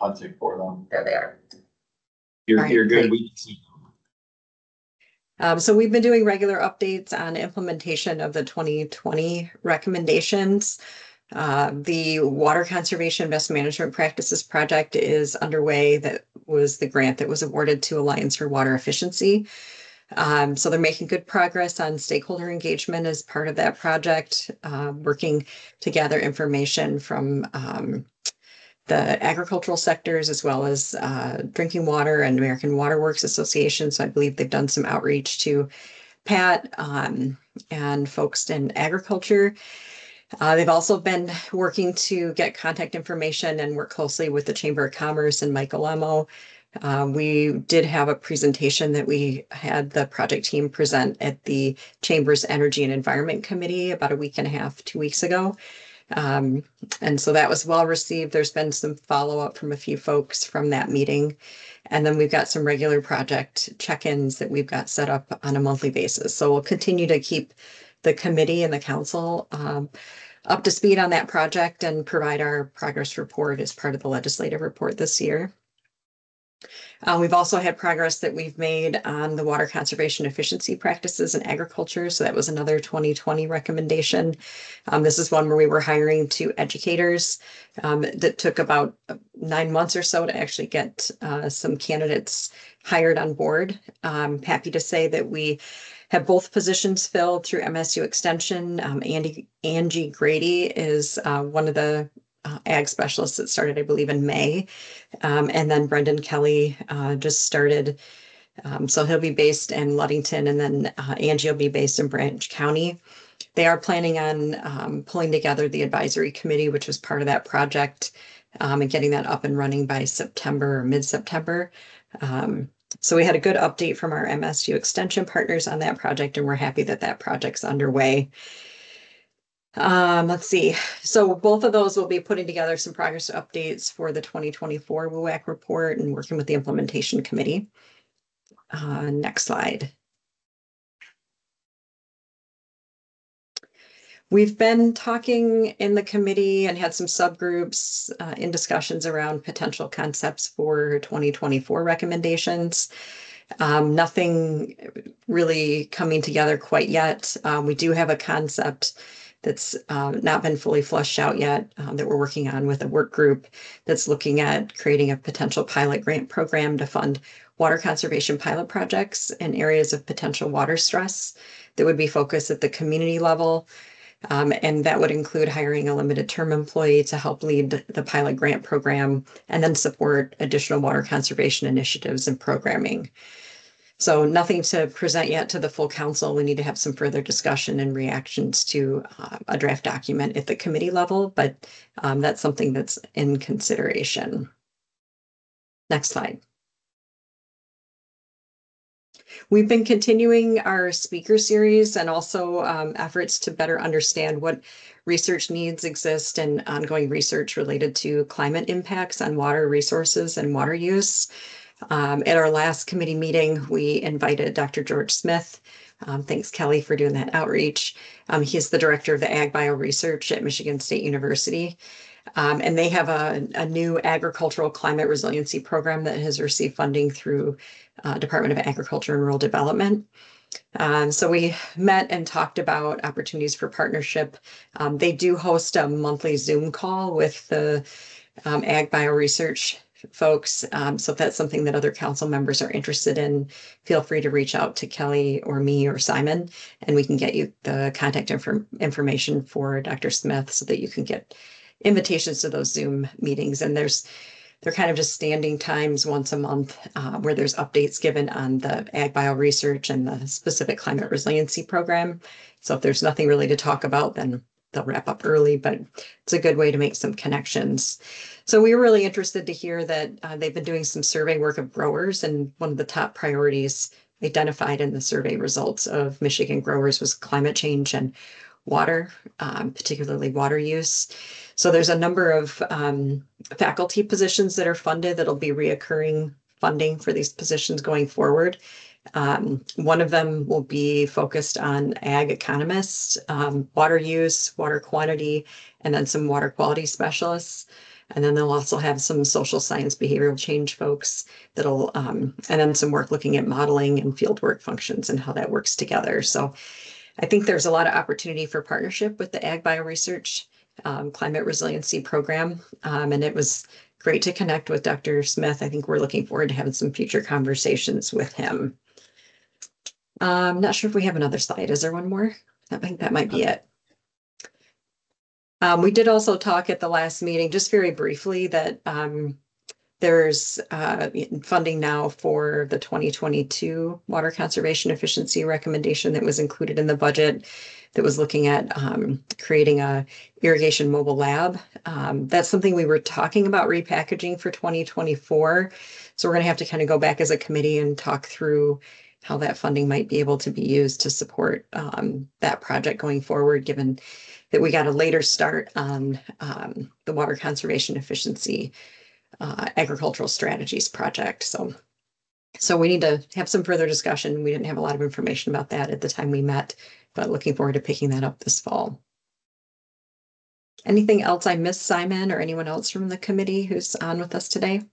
I'll take for them. There they are. You're, Alright, you're good. great. We can see. Um, so we've been doing regular updates on implementation of the twenty twenty recommendations. Uh, the Water Conservation Best Management Practices Project is underway. That was the grant that was awarded to Alliance for Water Efficiency. Um, so they're making good progress on stakeholder engagement as part of that project, uh, working to gather information from, um, the agricultural sectors as well as uh, drinking water and American Water Works Association. So I believe they've done some outreach to Pat um, and folks in agriculture. Uh, they've also been working to get contact information and work closely with the Chamber of Commerce and Michael Alaimo. Uh, we did have a presentation that we had the project team present at the Chamber's Energy and Environment Committee about a week and a half, two weeks ago. Um, and so that was well received. There's been some follow up from a few folks from that meeting. And then we've got some regular project check ins that we've got set up on a monthly basis. So we'll continue to keep the committee and the council um, up to speed on that project and provide our progress report as part of the legislative report this year. Uh, we've also had progress that we've made on the water conservation efficiency practices in agriculture. So that was another 2020 recommendation. Um, this is one where we were hiring two educators um, that took about nine months or so to actually get uh, some candidates hired on board. I'm happy to say that we have both positions filled through MSU Extension. Um, Andy Angie Grady is uh, one of the uh, ag specialists that started, I believe, in May. Um, and then Brendan Kelly uh, just started. Um, so he'll be based in Ludington, and then uh, Angie will be based in Branch County. They are planning on um, pulling together the advisory committee, which was part of that project, um, and getting that up and running by September or mid September. Um, so we had a good update from our MSU extension partners on that project, and we're happy that that project's underway. Um, let's see. So both of those will be putting together some progress updates for the 2024 WUAC report and working with the implementation committee. Uh, next slide. We've been talking in the committee and had some subgroups uh, in discussions around potential concepts for 2024 recommendations. Um, nothing really coming together quite yet. Um, we do have a concept that's uh, not been fully fleshed out yet um, that we're working on with a work group that's looking at creating a potential pilot grant program to fund water conservation pilot projects in areas of potential water stress that would be focused at the community level um, and that would include hiring a limited term employee to help lead the pilot grant program and then support additional water conservation initiatives and programming. So nothing to present yet to the full council. We need to have some further discussion and reactions to uh, a draft document at the committee level, but um, that's something that's in consideration. Next slide. We've been continuing our speaker series and also um, efforts to better understand what research needs exist and ongoing research related to climate impacts on water resources and water use. Um, at our last committee meeting, we invited Dr. George Smith. Um, thanks, Kelly, for doing that outreach. Um, he's the director of the Ag Bio Research at Michigan State University. Um, and they have a, a new agricultural climate resiliency program that has received funding through uh, Department of Agriculture and Rural Development. Um, so we met and talked about opportunities for partnership. Um, they do host a monthly Zoom call with the um, Ag Bio Research folks. Um, so if that's something that other council members are interested in, feel free to reach out to Kelly or me or Simon, and we can get you the contact inform information for Dr. Smith so that you can get invitations to those Zoom meetings. And there's they're kind of just standing times once a month uh, where there's updates given on the ag bio research and the specific climate resiliency program. So if there's nothing really to talk about, then they'll wrap up early, but it's a good way to make some connections. So we were really interested to hear that uh, they've been doing some survey work of growers, and one of the top priorities identified in the survey results of Michigan growers was climate change and water, um, particularly water use. So there's a number of um, faculty positions that are funded that'll be reoccurring funding for these positions going forward. Um, one of them will be focused on ag economists, um, water use, water quantity, and then some water quality specialists. And then they'll also have some social science behavioral change folks that'll, um, and then some work looking at modeling and field work functions and how that works together. So I think there's a lot of opportunity for partnership with the Ag Bio Research um, Climate Resiliency Program. Um, and it was great to connect with Dr. Smith. I think we're looking forward to having some future conversations with him. I'm um, not sure if we have another slide. Is there one more? I think that might be it. Um, we did also talk at the last meeting, just very briefly, that um, there's uh, funding now for the 2022 water conservation efficiency recommendation that was included in the budget that was looking at um, creating a irrigation mobile lab. Um, that's something we were talking about repackaging for 2024. So we're going to have to kind of go back as a committee and talk through how that funding might be able to be used to support um, that project going forward, given that we got a later start on um, the water conservation efficiency uh, agricultural strategies project. So, so we need to have some further discussion. We didn't have a lot of information about that at the time we met, but looking forward to picking that up this fall. Anything else I missed, Simon, or anyone else from the committee who's on with us today?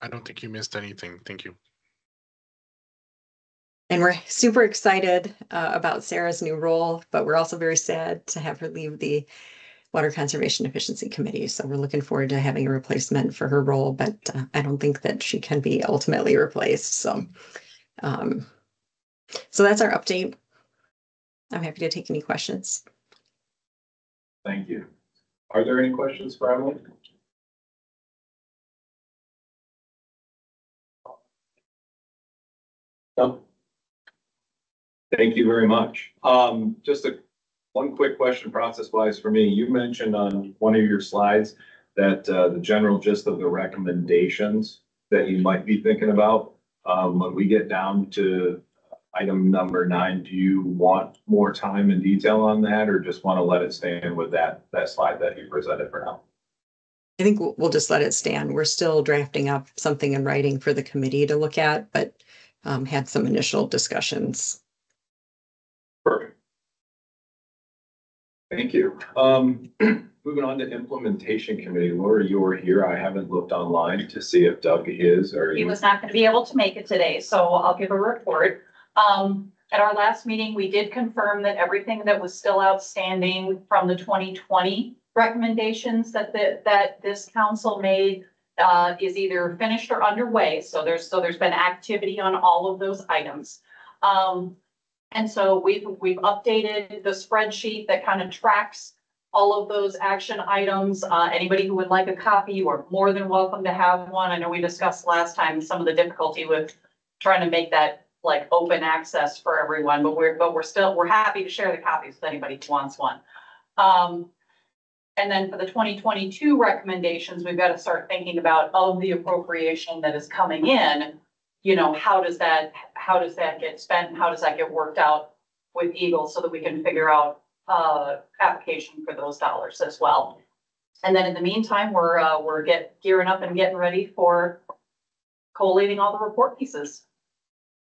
I don't think you missed anything. Thank you. And we're super excited uh, about Sarah's new role, but we're also very sad to have her leave the Water Conservation Efficiency Committee. So we're looking forward to having a replacement for her role, but uh, I don't think that she can be ultimately replaced. So, um, so that's our update. I'm happy to take any questions. Thank you. Are there any questions for Emily? No? Thank you very much. Um, just a, one quick question process wise for me. You mentioned on one of your slides that, uh, the general gist of the recommendations that you might be thinking about. Um, when we get down to item number nine, do you want more time and detail on that or just want to let it stand with that, that slide that you presented for now? I think we'll, we'll just let it stand. We're still drafting up something in writing for the committee to look at, but um, had some initial discussions. Perfect. Thank you. Um, moving on to implementation committee, Laura, you were here. I haven't looked online to see if Doug is or. He was not gonna be able to make it today, so I'll give a report. Um, at our last meeting, we did confirm that everything that was still outstanding from the twenty twenty recommendations that the, that this council made uh, is either finished or underway. So there's, so there's been activity on all of those items. Um, and so we've, we've updated the spreadsheet that kind of tracks all of those action items. Uh, anybody who would like a copy, you are more than welcome to have one. I know we discussed last time some of the difficulty with trying to make that like open access for everyone, but we're, but we're still, we're happy to share the copies with anybody who wants one. Um, and then for the twenty twenty-two recommendations, we've got to start thinking about of the appropriation that is coming in. You know, how does that, how does that get spent? How does that get worked out with EGLE so that we can figure out uh, application for those dollars as well? And then in the meantime, we're, uh, we're get gearing up and getting ready for collating all the report pieces.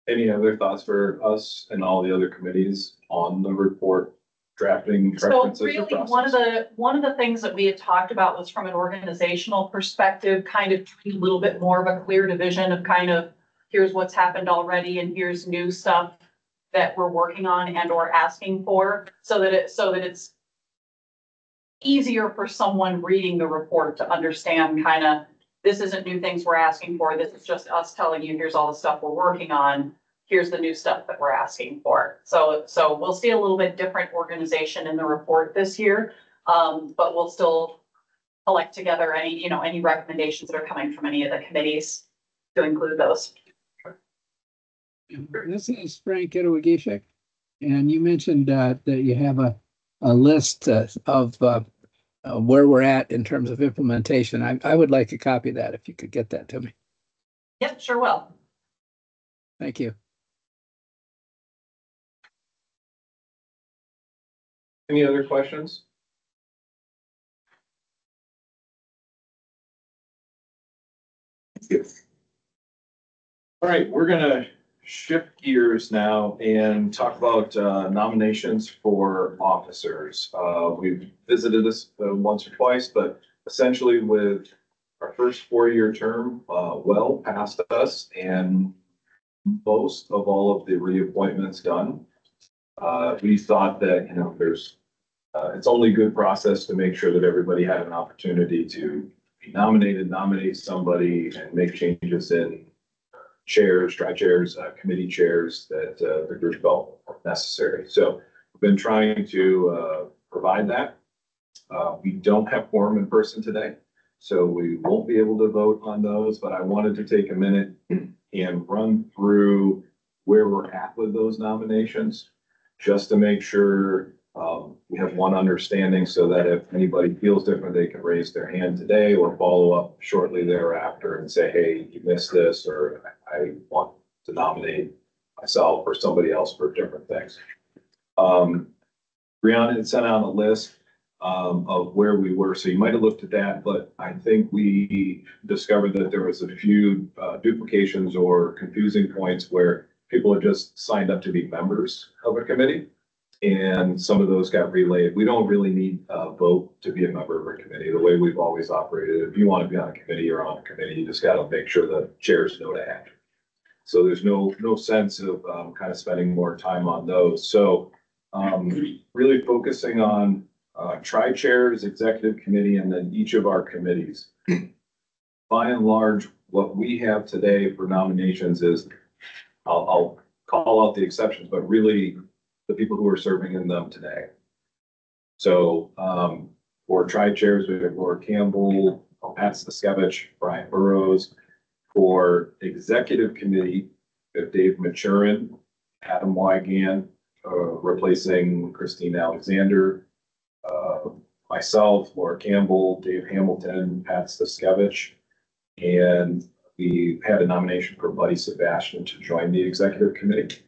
Any other thoughts for us and all the other committees on the report drafting So preferences or really, one of process? the, one of the things that we had talked about was from an organizational perspective, kind of doing a little bit more of a clear division of kind of, here's what's happened already and here's new stuff that we're working on and or asking for, so that it, so that it's easier for someone reading the report to understand kind of, this isn't new things we're asking for, this is just us telling you, here's all the stuff we're working on here's the new stuff that we're asking for. So, so we'll see a little bit different organization in the report this year. Um, but we'll still collect together any, you know, any recommendations that are coming from any of the committees to include those. This is Frank Ettawageshik, and you mentioned uh, that you have a, a list uh, of uh, uh, where we're at in terms of implementation. I, I would like a copy of that if you could get that to me. Yep, sure will. Thank you. Any other questions? All right, we're gonna shift gears now and talk about uh, nominations for officers. Uh, we've visited this uh, once or twice, but essentially with our first four-year term uh, well past us and most of all of the reappointments done, uh, we thought that, you know, there's uh, it's only good process to make sure that everybody had an opportunity to be nominated, nominate somebody and make changes in chairs, dry chairs, uh, committee chairs that, uh, the group felt necessary. So we've been trying to, uh, provide that. Uh, we don't have quorum in person today, so we won't be able to vote on those, but I wanted to take a minute and run through where we're at with those nominations, just to make sure um, we have one understanding so that if anybody feels different, they can raise their hand today or follow up shortly thereafter and say, hey, you missed this, or I want to nominate myself or somebody else for different things. Um, Brianna had sent out a list um, of where we were, so you might have looked at that, but I think we discovered that there was a few uh, duplications or confusing points where people had just signed up to be members of a committee And some of those got relayed. We don't really need a vote to be a member of a committee, the way we've always operated. If you want to be on a committee, you're on a committee. You just gotta make sure the chairs know to act. So there's no, no sense of, um, kind of spending more time on those. So, um, really focusing on, uh, tri-chairs, executive committee, and then each of our committees. By and large, what we have today for nominations is, I'll, I'll call out the exceptions, but really the people who are serving in them today. So, um, for tri-chairs, we have Laura Campbell, Pat Staskevich, Brian Burrows. For executive committee, we have Dave Maturin, Adam Wygan, uh, replacing Christine Alexander. Uh, myself, Laura Campbell, Dave Hamilton, Pat Staskevich. And we had a nomination for Buddy Sebastian to join the executive committee.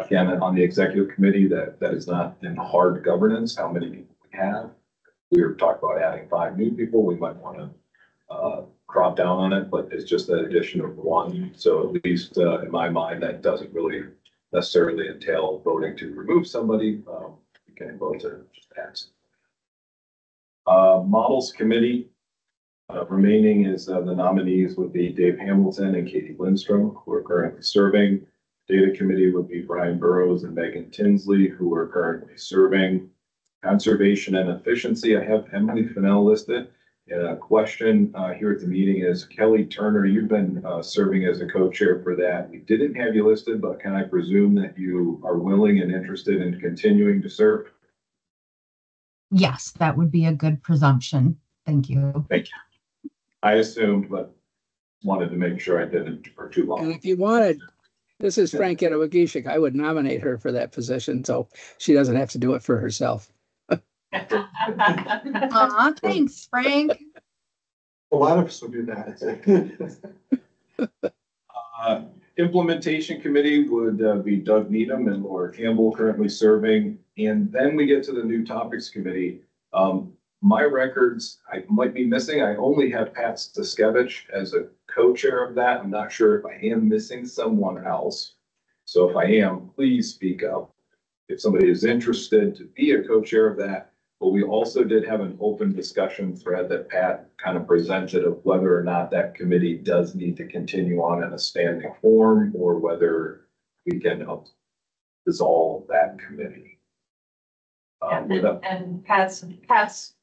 Again, on the executive committee, that, that is not in hard governance, how many people we have. We were talking about adding five new people, we might want to, uh, drop down on it, but it's just that addition of one. So at least, uh, in my mind, that doesn't really necessarily entail voting to remove somebody, um, you can vote to just add. Uh, models committee, uh, remaining is, uh, the nominees would be Dave Hamilton and Katie Lindstrom, who are currently serving. Data committee would be Brian Burrows and Megan Tinsley, who are currently serving. Conservation and efficiency, I have Emily Finnell listed. And a question, uh, here at the meeting is Kelly Turner, you've been, uh, serving as a co-chair for that. We didn't have you listed, but can I presume that you are willing and interested in continuing to serve? Yes, that would be a good presumption. Thank you. Thank you. I assumed, but wanted to make sure I didn't for too And long. if you wanted, this is Frank Ettawageshik. I would nominate her for that position, so she doesn't have to do it for herself. Aw, thanks, Frank. A lot of us will do that. Uh, Implementation Committee would uh, be Doug Needham and Laura Campbell currently serving. And then we get to the New Topics Committee. Um, My records, I might be missing. I only have Pat Staskevich as a co-chair of that. I'm not sure if I am missing someone else. So if I am, please speak up. If somebody is interested to be a co-chair of that, but we also did have an open discussion thread that Pat kind of presented of whether or not that committee does need to continue on in a standing form or whether we can help dissolve that committee. Um, And, and Pat's, Pat's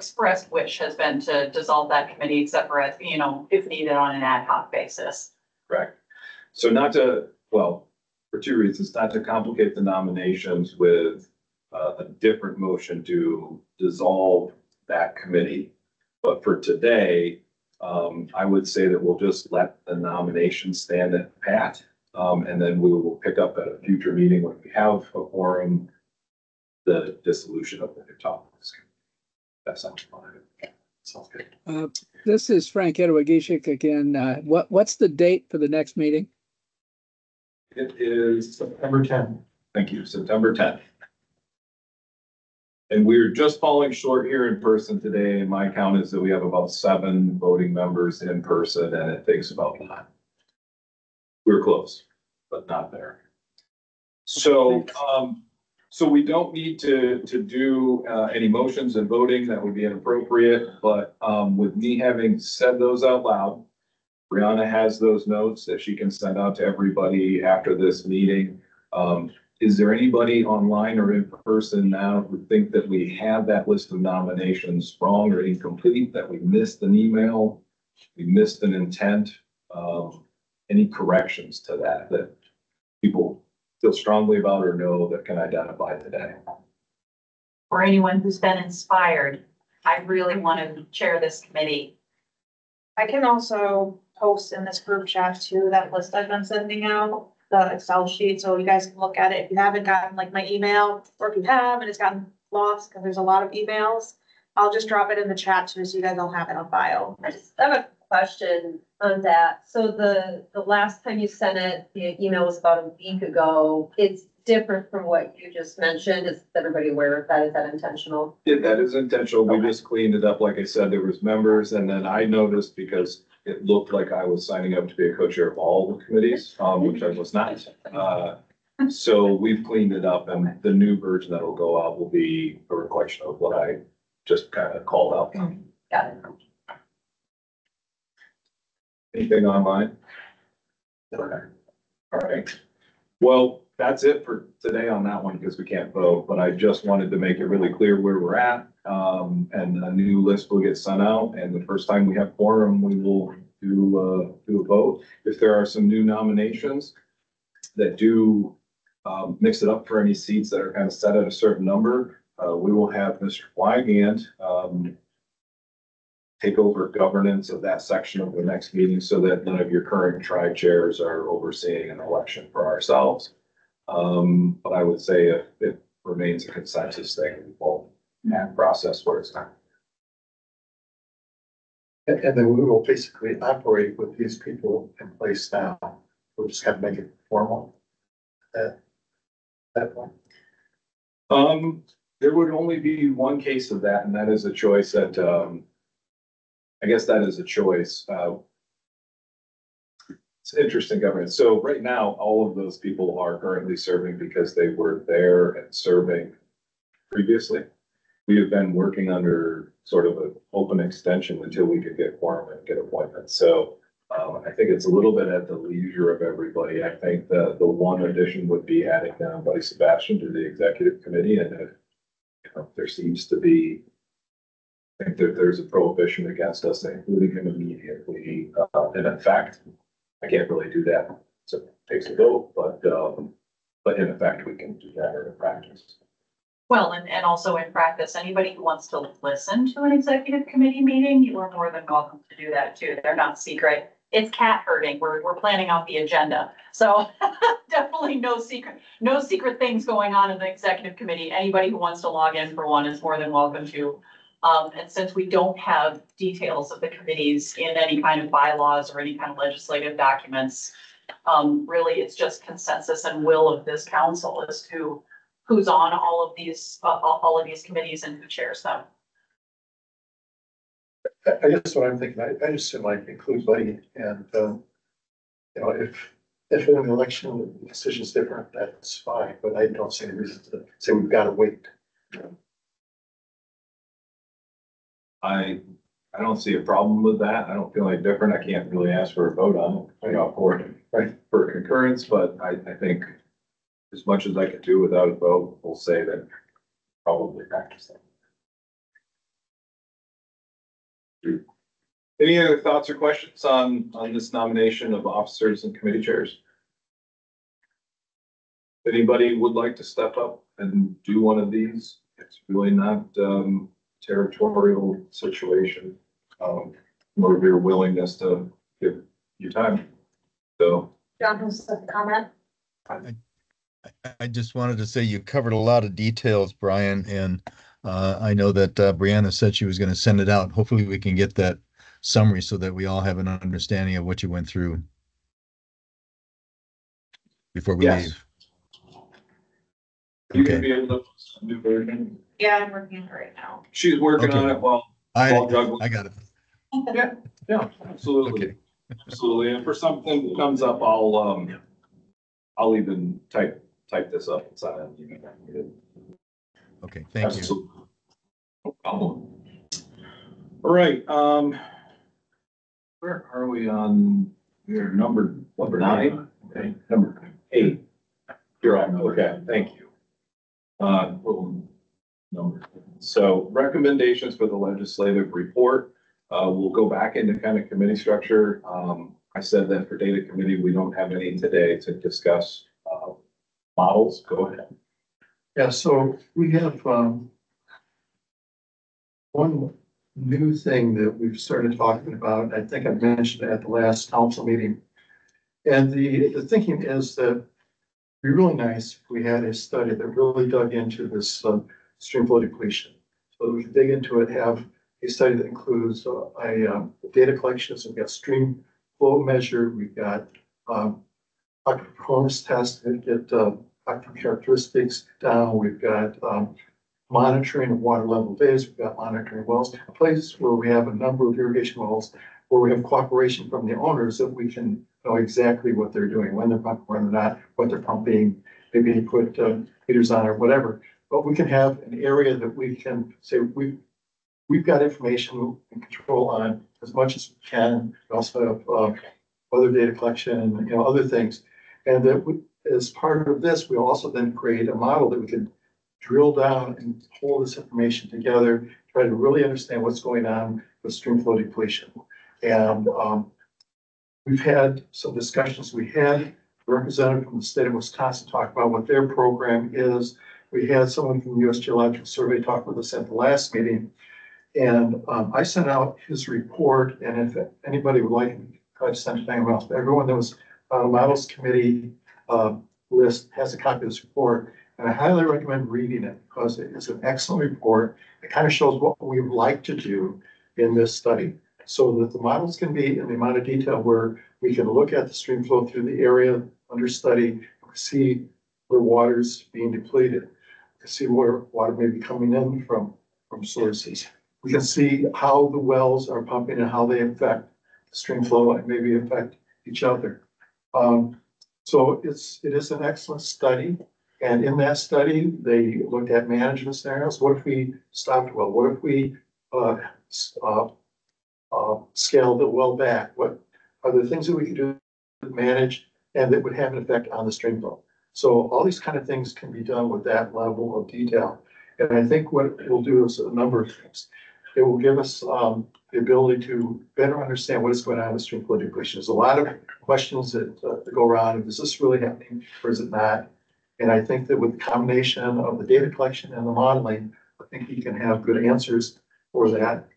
expressed wish has been to dissolve that committee except for, you know, if needed on an ad hoc basis. Correct. So not to, well, for two reasons, not to complicate the nominations with uh, a different motion to dissolve that committee. But for today, um, I would say that we'll just let the nomination stand at pat. Um, and then we will pick up at a future meeting when we have a quorum, the dissolution of the topics. That sounds fine. Sounds good. Uh, This is Frank Ettawageshik again. Uh, What, what's the date for the next meeting? It is September tenth. Thank you, September tenth. And we're just falling short here in person today, my count is that we have about seven voting members in person, and it takes about nine. We're close, but not there. So, um, so we don't need to, to do, uh, any motions and voting, that would be inappropriate, but, um, with me having said those out loud, Brianna has those notes that she can send out to everybody after this meeting. Um, is there anybody online or in person now who think that we have that list of nominations wrong or incomplete, that we missed an email? We missed an intent? Um, any corrections to that, that people feel strongly about or know that can identify today? For anyone who's been inspired, I really want to chair this committee. I can also post in this group chat too, that list I've been sending out, the Excel sheet, so you guys can look at it. If you haven't gotten like my email, or if you have and it's gotten lost, because there's a lot of emails, I'll just drop it in the chat too, so you guys all have it on file. I just have a question on that. So the, the last time you sent it, the email was about a week ago. It's different from what you just mentioned. Is everybody aware of that? Is that intentional? Yeah, that is intentional. We just cleaned it up. Like I said, there was members and then I noticed because it looked like I was signing up to be a co-chair of all the committees, um, which I was not. Uh, So we've cleaned it up and the new version that'll go out will be a reflection of what I just kind of called out. Got it. Anything online? Okay. All right. Well, that's it for today on that one because we can't vote, but I just wanted to make it really clear where we're at. Um, and a new list will get sent out and the first time we have quorum, we will do, uh, do a vote. If there are some new nominations that do, um, mix it up for any seats that are kind of set at a certain number, uh, we will have Mr. Wygant, um, take over governance of that section of the next meeting so that none of your current tri chairs are overseeing an election for ourselves. Um, but I would say if it remains a consensus thing, we'll have process where it's not. And, and then we will basically operate with these people in place now. We'll just have to make it formal. At that point. Um, there would only be one case of that, and that is a choice that, um, I guess that is a choice, uh. It's interesting governance. So right now, all of those people are currently serving because they were there and serving previously. We have been working under sort of an open extension until we could get quorum and get appointments. So um, I think it's a little bit at the leisure of everybody. I think the, the one addition would be adding down Buddy Sebastian to the executive committee and if, you know, there seems to be think that there's a prohibition against us including him immediately, uh, and in fact, I can't really do that. So it takes a vote, but, um, but in effect, we can do that in practice. Well, and, and also in practice, anybody who wants to listen to an executive committee meeting, you are more than welcome to do that too. They're not secret. It's cat herding. We're, we're planning out the agenda. So definitely no secret, no secret things going on in the executive committee. Anybody who wants to log in for one is more than welcome to. Um, and since we don't have details of the committees in any kind of bylaws or any kind of legislative documents, um, really, it's just consensus and will of this council as to who's on all of these, uh, all, of these committees and who chairs them. I, guess what I'm thinking, I, I just like include Buddy and, um, you know, if, if an election decision is different, that's fine, but I don't see any reason to say we've got to wait. I, I don't see a problem with that. I don't feel any different. I can't really ask for a vote on it, you know, for, for concurrence, but I, I think as much as I could do without a vote, we'll say that probably practice that. Any other thoughts or questions on, on this nomination of officers and committee chairs? Anybody would like to step up and do one of these? It's really not, um, territorial situation. Um, or your willingness to give you time. So, John has a comment. I, I just wanted to say you covered a lot of details, Brian, and uh, I know that uh, Brianna said she was going to send it out. Hopefully we can get that summary so that we all have an understanding of what you went through before we Yes. leave. You gonna Okay. be able to, post a new version? Yeah, I'm working on it right now. She's working on Okay. it while, I, while juggling. I got it. Yeah, yeah, absolutely, Okay. absolutely. And for something that comes up, I'll, um, I'll even type, type this up and send it. Okay, thank you. Absolutely. No problem. All right, um, where are we on, we're number, number nine, okay, number eight. You're on, okay, thank you. Uh. So recommendations for the legislative report, uh, we'll go back into kind of committee structure. Um, I said that for data committee, we don't have any today to discuss, uh, models. Go ahead. Yeah, so we have, um, one new thing that we've started talking about, I think I mentioned at the last council meeting. And the, the thinking is that be really nice if we had a study that really dug into this, uh, stream flow depletion. So we can dig into it, have a study that includes, uh, a, um, data collection, so we've got stream flow measure, we've got, um, aquifer performance test, and get, uh, aquifer characteristics down, we've got, um, monitoring of water level days, we've got monitoring wells, places where we have a number of irrigation wells, where we have cooperation from the owners that we can know exactly what they're doing, when they're pumping, when they're not, what they're pumping, maybe they put, uh, meters on or whatever. But we can have an area that we can say, we, we've got information and control on as much as we can. We also have, uh, other data collection, and, you know, other things. And that we, as part of this, we also then create a model that we can drill down and pull this information together, try to really understand what's going on with stream flow depletion. And, um, we've had some discussions. We had a representative from the state of Wisconsin talk about what their program is. We had someone from the US Geological Survey talk with us at the last meeting. And, um, I sent out his report and if anybody would like, I'd send it to anyone else, but everyone that was on the models committee, uh, list has a copy of this report. And I highly recommend reading it because it is an excellent report. It kind of shows what we would like to do in this study. So that the models can be in the amount of detail where we can look at the stream flow through the area under study, see where water's being depleted, see where water may be coming in from, from sources. We can see how the wells are pumping and how they affect the stream flow and maybe affect each other. Um, so it's, it is an excellent study. And in that study, they looked at management scenarios. What if we stopped well? What if we, uh, uh, uh, scale the well back? What are the things that we can do to manage and that would have an effect on the stream flow? So all these kind of things can be done with that level of detail. And I think what it will do is a number of things. It will give us, um, the ability to better understand what is going on with stream flow depletion. There's a lot of questions that, uh, that go around. Is this really happening or is it not? And I think that with the combination of the data collection and the modeling, I think you can have good answers for that.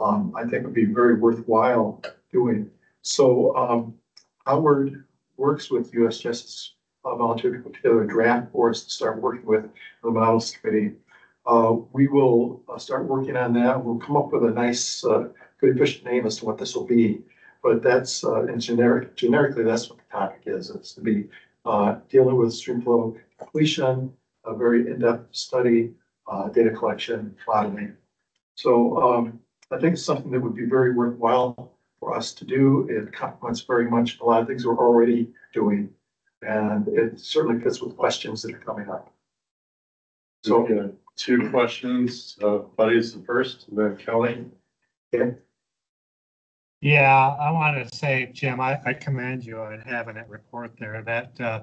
Um, I think would be very worthwhile doing. So, um, Howard works with USGS uh, Volunteer to put together a draft for us to start working with the models committee. Uh, we will uh, start working on that. We'll come up with a nice, uh, good efficient name as to what this will be. But that's, uh, in generic, generically, that's what the topic is. It's to be, uh, dealing with stream flow depletion, a very in-depth study, data collection, modeling. So, um, I think it's something that would be very worthwhile for us to do. It complements very much a lot of things we're already doing. And it certainly fits with questions that are coming up. So, two questions, uh, Buddy is the first, and then Kelly. Okay. Yeah, I want to say, Jim, I, I commend you on having that report there. That, uh,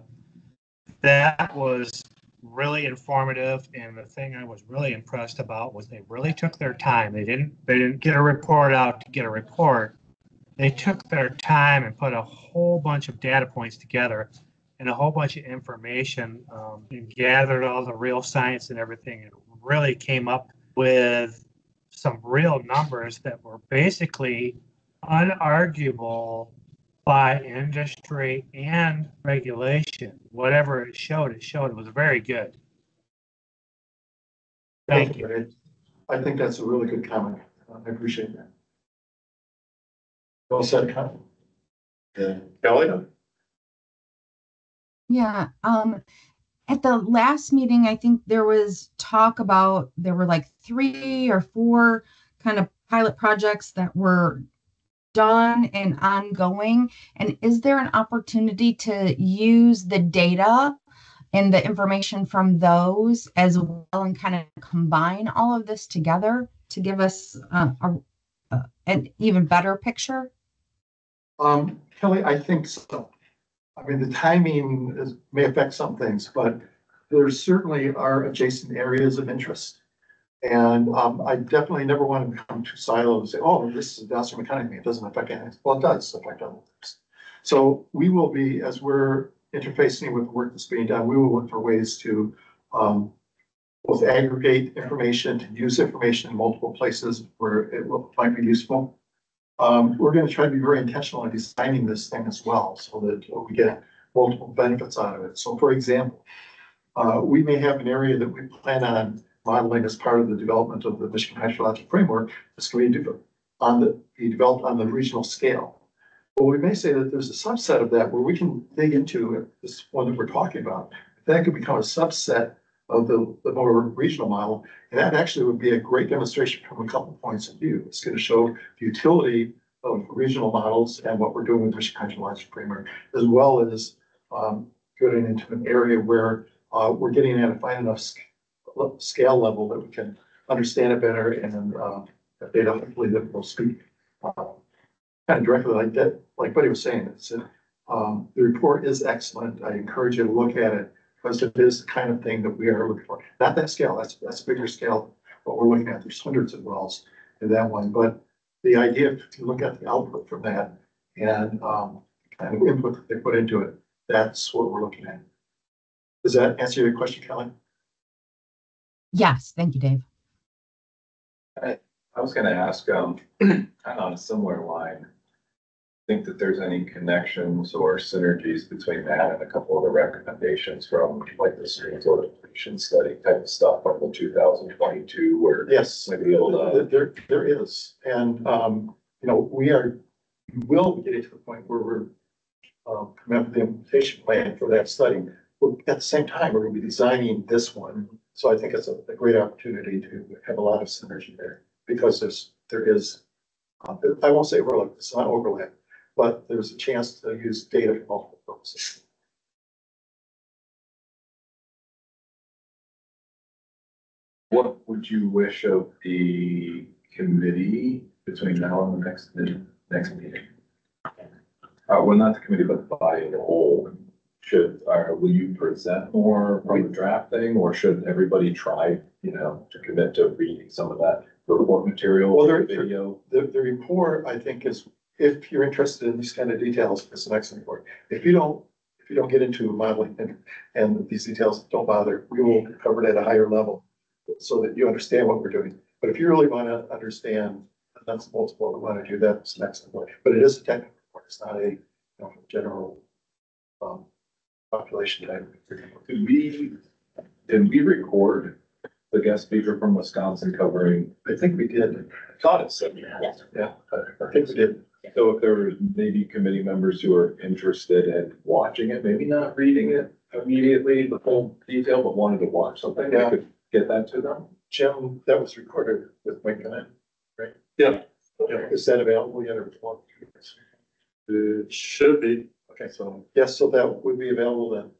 that was really informative. And the thing I was really impressed about was they really took their time. They didn't, they didn't get a report out to get a report. They took their time and put a whole bunch of data points together and a whole bunch of information, um, and gathered all the real science and everything and really came up with some real numbers that were basically unarguable by industry and regulation. Whatever it showed, it showed it was very good. Thank you. I think that's a really good comment. I appreciate that. Well said, comment. Kelly? Yeah, um, at the last meeting, I think there was talk about, there were like three or four kind of pilot projects that were done and ongoing. And is there an opportunity to use the data and the information from those as well and kind of combine all of this together to give us uh, a, a, an even better picture? Um, Kelly, I think so. I mean, the timing is, may affect some things, but there certainly are adjacent areas of interest. And, um, I definitely never want to become too siloed and say, oh, this is a downstream economy. It doesn't affect anything. Well, it does affect other things. So we will be, as we're interfacing with the work that's being done, we will look for ways to, um, both aggregate information, to use information in multiple places where it will, might be useful. Um, we're gonna try to be very intentional in designing this thing as well, so that we get multiple benefits out of it. So for example, uh, we may have an area that we plan on modeling as part of the development of the Michigan hydrologic framework is going to be on the, be developed on the regional scale. But we may say that there's a subset of that where we can dig into this one that we're talking about. That could become a subset of the, the more regional model. And that actually would be a great demonstration from a couple points of view. It's going to show the utility of regional models and what we're doing with Michigan hydrologic framework, as well as um, getting into an area where uh, we're getting at a fine enough le- scale level that we can understand it better and, uh, if they don't believe that we'll speak, uh, kind of directly like that, like Buddy was saying, it's, uh, um, the report is excellent. I encourage you to look at it because it is the kind of thing that we are looking for. Not that scale, that's, that's bigger scale, what we're looking at. There's hundreds of wells in that one, but the idea to look at the output from that and, um, kind of input that they put into it, that's what we're looking at. Does that answer your question, Kelly? Yes, thank you, Dave. I was gonna ask, um, kind of on a similar line. Think that there's any connections or synergies between that and a couple of the recommendations from like the stream depletion study type of stuff from the two thousand twenty-two where. Yes, Maybe able to, there, there is. And, um, you know, we are, we will be getting to the point where we're um, coming up with the implementation plan for that study. But At the same time, we're gonna be designing this one. So I think it's a, a great opportunity to have a lot of synergy there because there's, there is, uh, I won't say overlap, it's not overlap, but there's a chance to use data for multiple purposes. what would you wish of the committee between now and the next, the next meeting? Uh, well, not the committee, but the body as a whole. Should, or will you present more from the draft thing, or should everybody try, you know, to commit to reading some of that report material, Well, there- video? The, the report, I think, is, if you're interested in these kind of details, it's an excellent report. If you don't, if you don't get into modeling and, and these details, don't bother, we will cover it at a higher level so that you understand what we're doing. But if you really want to understand, that's multiple we want to do, that's an excellent one. But it is a technical report, it's not a, you know, general, um, population type. Did we, did we record the guest speaker from Wisconsin covering? I think we did. I thought it said. Yes. Yeah, I think we did. So if there were maybe committee members who are interested in watching it, maybe not reading it immediately, the full detail, but wanted to watch something, we Yeah. could get that to them. Jim, that was recorded with Mike Connect, right? Yeah. Yeah, is that available yet or? what? It should be. Okay, so, yes, so that would be available then.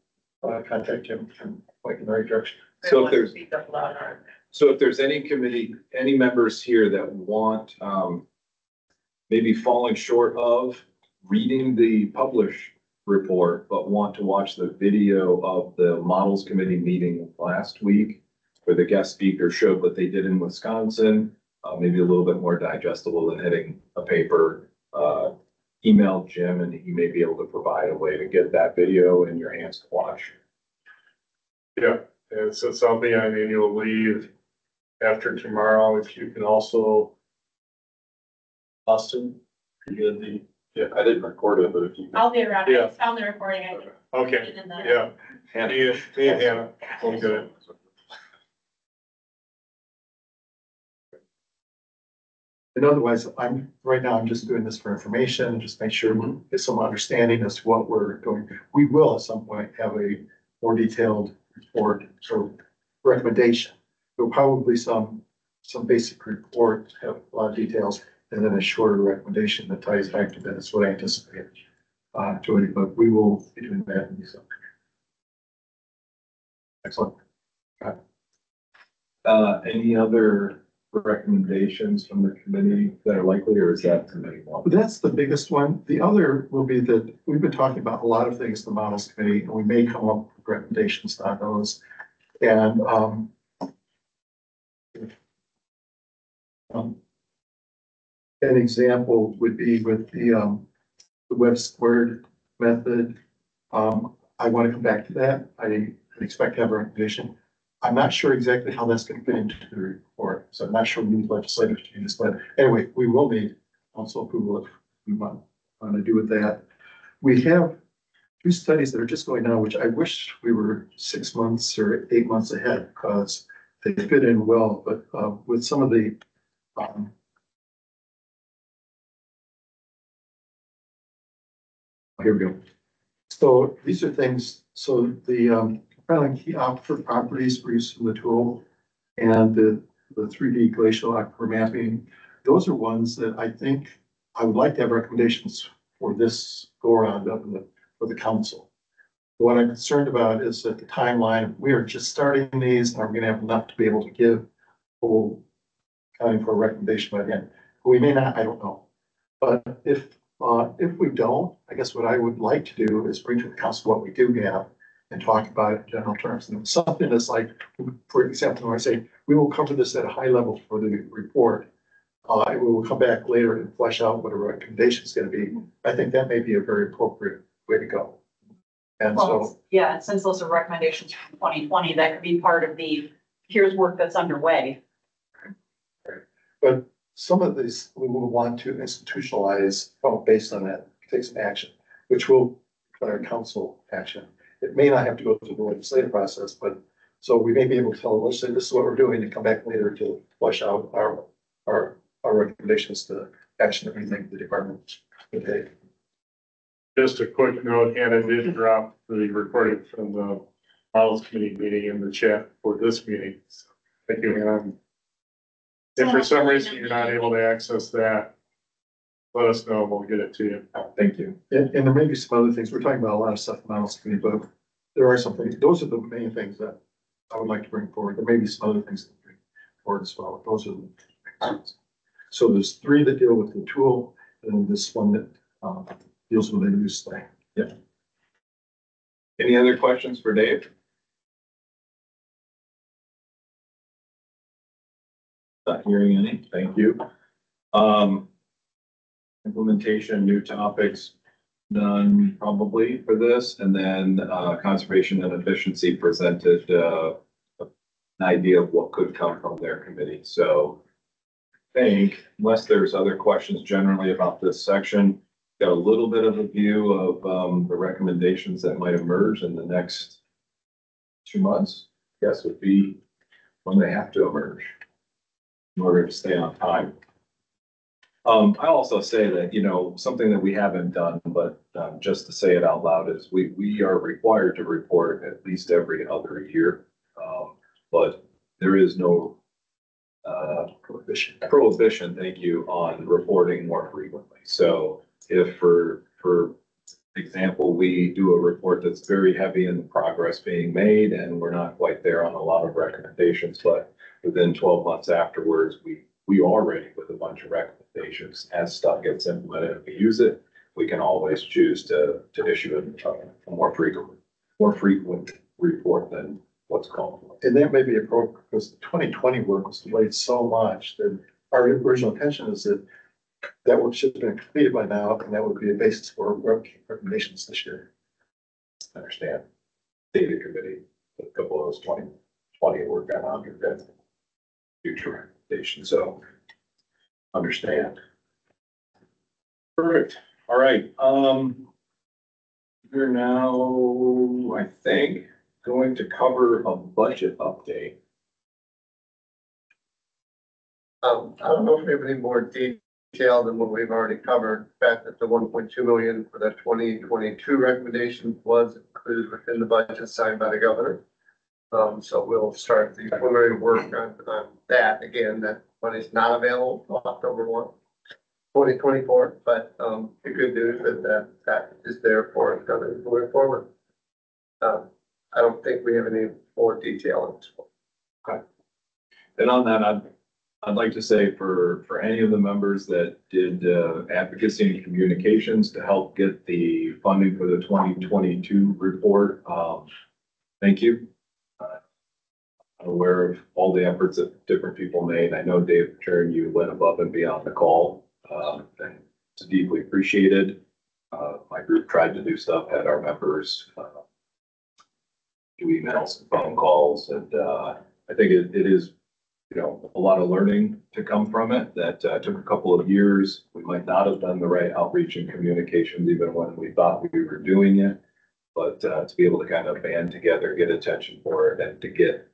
Uh, contact him and point in the right direction. So if there's, so if there's any committee, any members here that want, um, maybe falling short of reading the published report, but want to watch the video of the models committee meeting last week, where the guest speaker showed what they did in Wisconsin, uh, maybe a little bit more digestible than hitting a paper, email Jim and he may be able to provide a way to get that video in your hands to watch. Yeah, and since I'll be on annual leave after tomorrow, if you can also. Austin, you did the, Yeah, I didn't record it, but if you. I'll be around. Yeah. I found the recording. I can okay, put it in the- yeah, me and, me and Hannah, we'll do it. And otherwise, I'm, right now, I'm just doing this for information, just make sure we get some understanding as to what we're doing. We will at some point have a more detailed report or recommendation. There'll probably some, some basic report, have a lot of details, and then a shorter recommendation that ties back to that. That's what I anticipate. Uh, to it, but we will be doing that in December. Excellent. Uh, any other recommendations from the committee that are likely, or is that committee one? That's the biggest one. The other will be that we've been talking about a lot of things, in the models committee, and we may come up with recommendations on those. And, um, um, an example would be with the, um, the web squared method. Um, I want to come back to that. I expect to have a recommendation. I'm not sure exactly how that's gonna fit into the report, so I'm not sure we need legislative changes, but anyway, we will need council approval if we want, want to do with that. We have two studies that are just going on, which I wish we were six months or eight months ahead, because they fit in well, but, uh, with some of the, um, here we go. So these are things, so the, um, compiling key aquifer properties for use in the tool and the, the three D glacial aquifer mapping, those are ones that I think I would like to have recommendations for this go around up the, for the council. What I'm concerned about is that the timeline, we are just starting these, and are we gonna have enough to be able to give full counting for a recommendation by the end. We may not, I don't know. But if, uh, if we don't, I guess what I would like to do is bring to the council what we do have and talk about it in general terms. And something that's like, for example, when I say, we will cover this at a high level for the report. Uh, we will come back later and flesh out what a recommendation is gonna be. I think that may be a very appropriate way to go. And so, yeah, and since those are recommendations from twenty twenty, that could be part of the, here's work that's underway. but some of these, we will want to institutionalize, oh, based on that, take some action, which will require council action. It may not have to go through the legislative process, but, so we may be able to tell, let's say this is what we're doing, and come back later to flush out our, our, our recommendations to action that we think the department would take. Just a quick note, Hannah did drop the recording from the models committee meeting in the chat for this meeting. So, Thank you, Hannah. If for some reason you're not able to access that, let us know, and we'll get it to you. Thank you. And, and there may be some other things, we're talking about a lot of stuff in Models Committee, but there are some things, those are the main things that I would like to bring forward. There may be some other things to bring forward as well. Those are the things. So there's three that deal with the tool, and then this one that, um, deals with the use thing. Yeah. Any other questions for Dave? Not hearing any, thank you. Um. Implementation, new topics, none probably for this, and then, uh, conservation and efficiency presented, uh. An idea of what could come from their committee, so. I Think, unless there's other questions generally about this section, got a little bit of a view of, um, the recommendations that might emerge in the next. Two months, guess would be when they have to emerge in order to stay on time. Um, I also say that, you know, something that we haven't done, but, um, just to say it out loud is we, we are required to report at least every other year. Um, but there is no, uh, prohibition, prohibition, thank you, on reporting more frequently. So if for, for example, we do a report that's very heavy in the progress being made and we're not quite there on a lot of recommendations, but within twelve months afterwards, we, we are ready with a bunch of recommendations. As stuff gets implemented, and we use it, we can always choose to, to issue a, a more frequent, more frequent report than what's called. for. And that may be appropriate, because the twenty twenty work was delayed so much that our original intention is that that work should have been completed by now, and that would be a basis for rec- recommendations this year. I Understand? Data committee, a couple of those 20 20 work on under. Future recommendation, so. Understand. Perfect, all right, um. We're now, I think, going to cover a budget update. Um, I don't know if we have any more detail than what we've already covered. The fact that the one point two million for the twenty twenty-two recommendation was included within the budget signed by the governor. Um, so we'll start the preliminary work on, on that. Again, that money's not available till October one, twenty twenty-four, but, um, the good news is that that is there for us going going forward. Um, I don't think we have any more detail on this one. And on that, I'd, I'd like to say for, for any of the members that did uh, advocacy and communications to help get the funding for the twenty twenty-two report, um, thank you. Aware of all the efforts that different people made. I know Dave Turn, you went above and beyond the call. Um, and it's deeply appreciated. Uh, my group tried to do stuff, had our members, uh, do emails and phone calls, and, uh, I think it, it is you know, a lot of learning to come from it that uh, took a couple of years. We might not have done the right outreach and communications even when we thought we were doing it. But uh, to be able to kind of band together, get attention for it and to get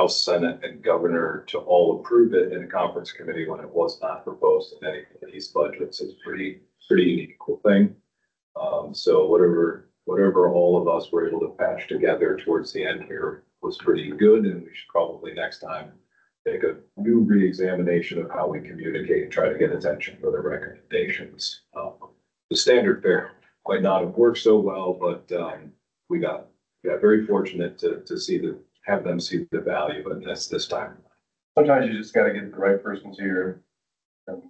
House, Senate and Governor to all approve it in a conference committee when it was not proposed in any of these budgets is pretty, pretty unique cool thing. Um, so whatever, whatever all of us were able to patch together towards the end here was pretty good and we should probably next time take a new reexamination of how we communicate and try to get attention for the recommendations. Um, The standard fare might not have worked so well, but, um, we got, we got very fortunate to, to see the, have them see the value in this, this time. Sometimes you just gotta get the right persons here. And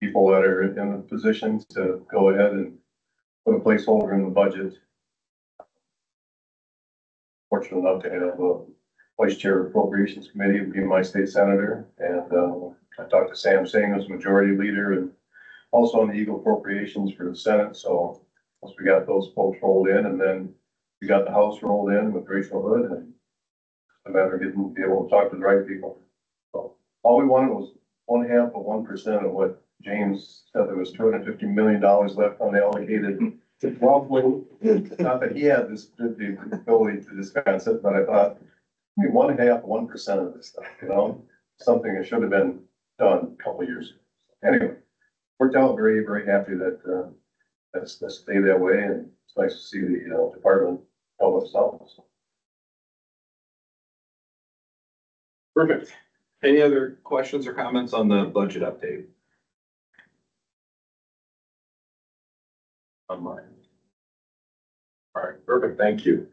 people that are in the positions to go ahead and put a placeholder in the budget. Fortunate enough to have a vice chair appropriations committee, being my state senator, and, uh, I talked to Sam Singh, who's majority leader, and also on the EGLE appropriations for the Senate, so once we got those folks rolled in, and then we got the House rolled in with Rachel Hood, and a matter of getting, be able to talk to the right people. So all we wanted was one half of one percent of what James said, there was two hundred and fifty million dollars left unallocated. Roughly, not that he had this, the ability to dispense it, but I thought, I mean, one half, one percent of this stuff, you know? Something that should have been done a couple of years. ago. Anyway, worked out very, very happy that, uh, that's, that stay that way, and it's nice to see the, uh, department help us out. Perfect. Any other questions or comments on the budget update? Online. All right, perfect, thank you.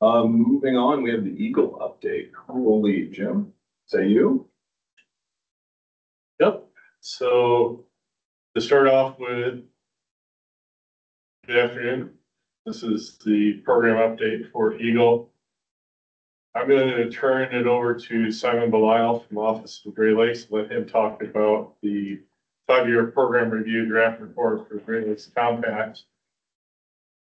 Um, moving on, we have the EGLE update. Lead, Jim? Say you? Yep, so to start off with. Good afternoon, this is the program update for EGLE. I'm gonna turn it over to Simon Belisle from Office of Great Lakes, let him talk about the five-year program review draft report for Great Lakes Compact.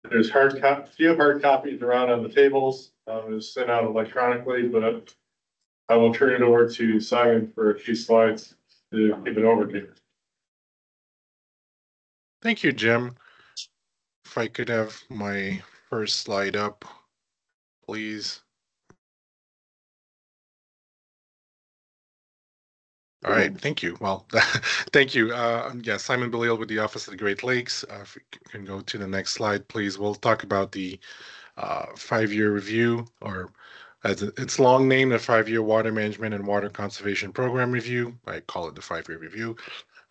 There's hard few hard copies around on the tables, um, it was sent out electronically, but I will turn it over to Simon for a few slides to give an overview. Thank you, Jim. If I could have my first slide up, please. All right, thank you. Well, thank you. Uh, yeah, Simon Belisle with the Office of the Great Lakes. Uh, if c- can go to the next slide, please. We'll talk about the uh, five-year review, or as it's long named, the Five-Year Water Management and Water Conservation Program Review. I call it the Five-Year Review.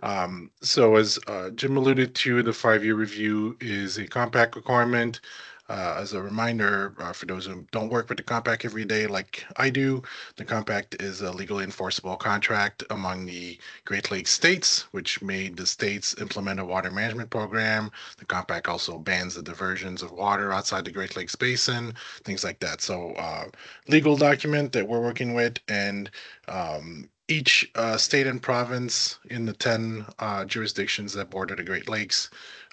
Um, so as uh, Jim alluded to, the five-year review is a compact requirement. Uh, as a reminder, uh, for those who don't work with the compact every day like I do, the compact is a legally enforceable contract among the Great Lakes states, which made the states implement a water management program. The compact also bans the diversions of water outside the Great Lakes Basin, things like that. So, uh, legal document that we're working with, and um, each uh, state and province in the 10 uh, jurisdictions that border the Great Lakes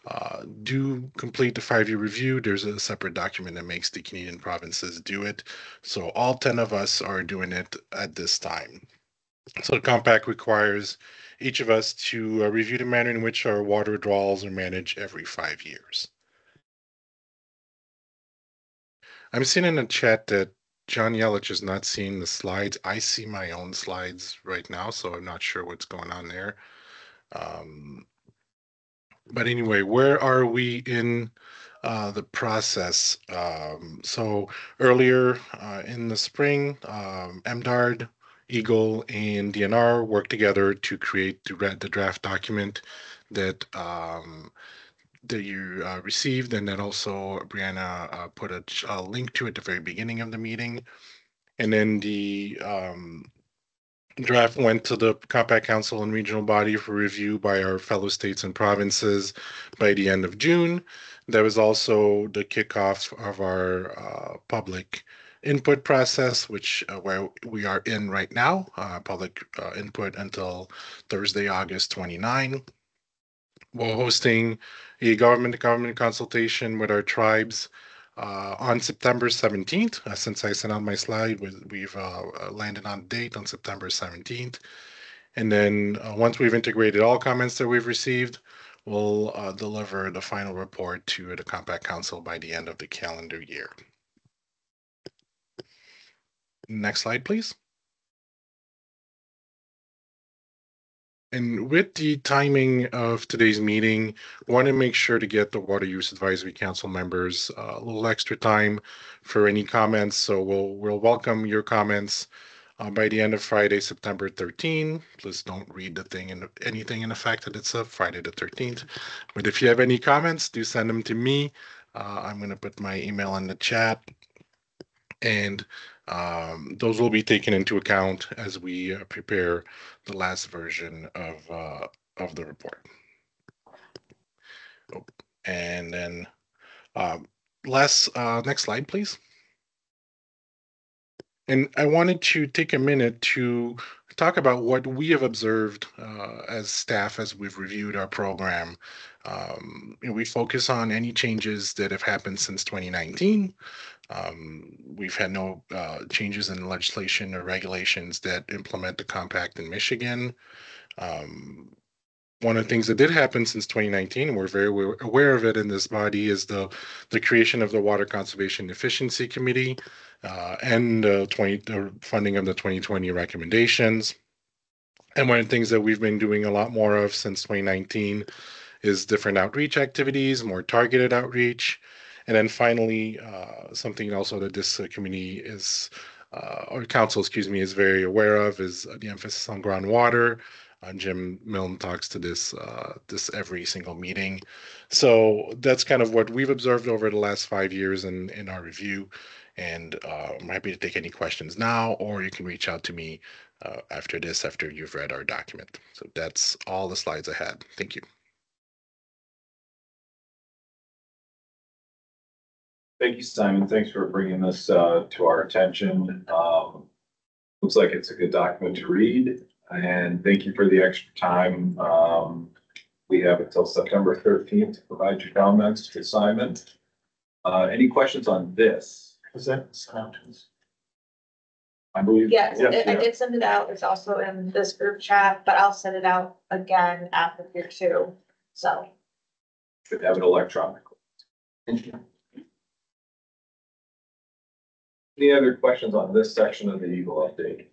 uh, do complete the five year review. There's a separate document that makes the Canadian provinces do it. So all 10 of us are doing it at this time. So the compact requires each of us to uh, review the manner in which our water withdrawals are managed every five years. I'm seeing in the chat that John Yellich is not seeing the slides. I see my own slides right now, so I'm not sure what's going on there. Um, but anyway, where are we in uh, the process? Um, so earlier uh, in the spring, um, MDARD, EGLE, and DNR worked together to create the, the draft document that um, that you uh, received, and then also Brianna uh, put a, a link to at the very beginning of the meeting. And then the um, draft went to the Compact Council and Regional Body for review by our fellow states and provinces by the end of June. There was also the kickoff of our uh, public input process, which uh, where we are in right now, uh, public uh, input until Thursday, August 29. We're hosting a government to government consultation with our tribes uh, on September 17th. Uh, since I sent out my slide, we- we've uh, uh, landed on date on September 17th. And then uh, once we've integrated all comments that we've received, we'll uh, deliver the final report to the Compact Council by the end of the calendar year. Next slide, please. And with the timing of today's meeting, want to make sure to get the Water Use Advisory Council members uh, a little extra time for any comments. So we'll we'll welcome your comments uh, by the end of Friday, September 13. Please don't read the thing in anything in the fact that it's a Friday the 13th. But if you have any comments, do send them to me Uh, I'm gonna put my email in the chat. And um, those will be taken into account as we uh, prepare the last version of, uh, of the report. Oh, And then, um, last, uh, next slide, please. And I wanted to take a minute to talk about what we have observed uh, as staff as we've reviewed our program. Um, we focus on any changes that have happened since 2019. Um, we've had no uh, changes in legislation or regulations that implement the compact in Michigan. Um, one of the things that did happen since 2019, and we're very aware of it in this body, is the the creation of the Water Conservation Efficiency Committee uh, and uh, 20 the funding of the 2020 recommendations. And one of the things that we've been doing a lot more of since 2019 is different outreach activities, more targeted outreach. And then finally, uh, something also that this uh, committee is, uh, or council, excuse me, is very aware of is the emphasis on groundwater. Uh, Jim Milne talks to this uh, this every single meeting. So that's kind of what we've observed over the last five years in, in our review. And uh, I'm happy to take any questions now, or you can reach out to me uh, after this, after you've read our document. So that's all the slides I had. Thank you. Thank you, Simon. Thanks for bringing this uh, to our attention. Um, Looks like it's a good document to read, and thank you for the extra time. Um, We have until September thirteenth to provide your comments to Simon. Uh, Any questions on this? Is that sound? I believe. Yes, Yeah, I- I yeah. did send it out. It's also in this group chat, but I'll send it out again after here too. So, Should have it electronically. Any other questions on this section of the EGLE update?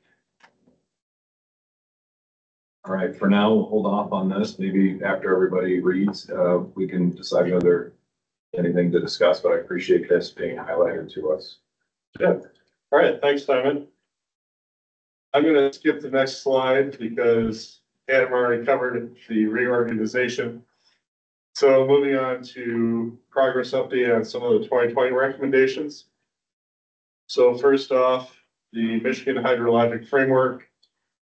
All right, for now, we'll hold off on this. Maybe after everybody reads, uh, we can decide whether anything to discuss, but I appreciate this being highlighted to us. Yeah, all right, thanks, Simon. I'm gonna skip the next slide because Adam already covered the reorganization. So moving on to progress update on some of the twenty twenty recommendations. So first off, the Michigan Hydrologic Framework,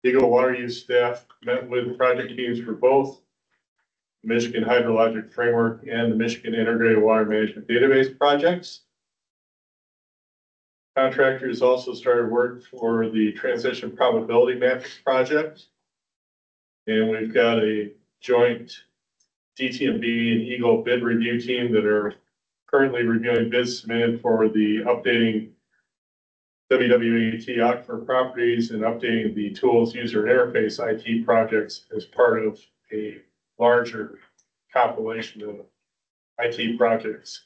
EGLE Water Use staff met with project teams for both Michigan Hydrologic Framework and the Michigan Integrated Water Management Database projects. Contractors also started work for the transition probability mapping project. And we've got a joint DTMB and EGLE bid review team that are currently reviewing bids submitted for the updating WWAT Aquifer properties and updating the tools user interface IT projects as part of a larger compilation of IT projects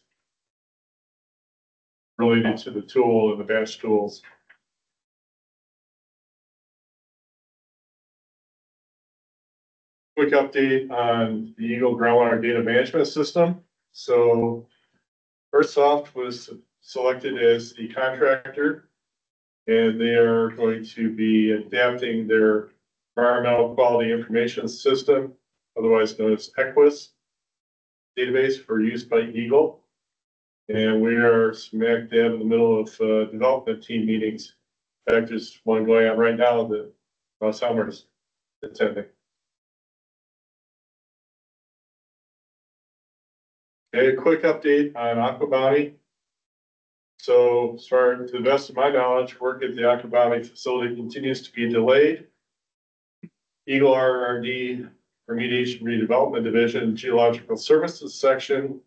related to the tool and the batch tools. Quick update on the EGLE groundwater data management system. So Earthsoft was selected as the contractor. And they are going to be adapting their environmental quality information system, otherwise known as EQuIS database for use by EGLE. And we are smack dab in the middle of uh, development team meetings. In fact, there's one going on right now that Russ Helmer's attending. Okay, a quick update on AquaBounty. So as far to the best of my knowledge, work at the AquaBounty facility continues to be delayed. EGLE RRD Remediation Redevelopment Division Geological Services Section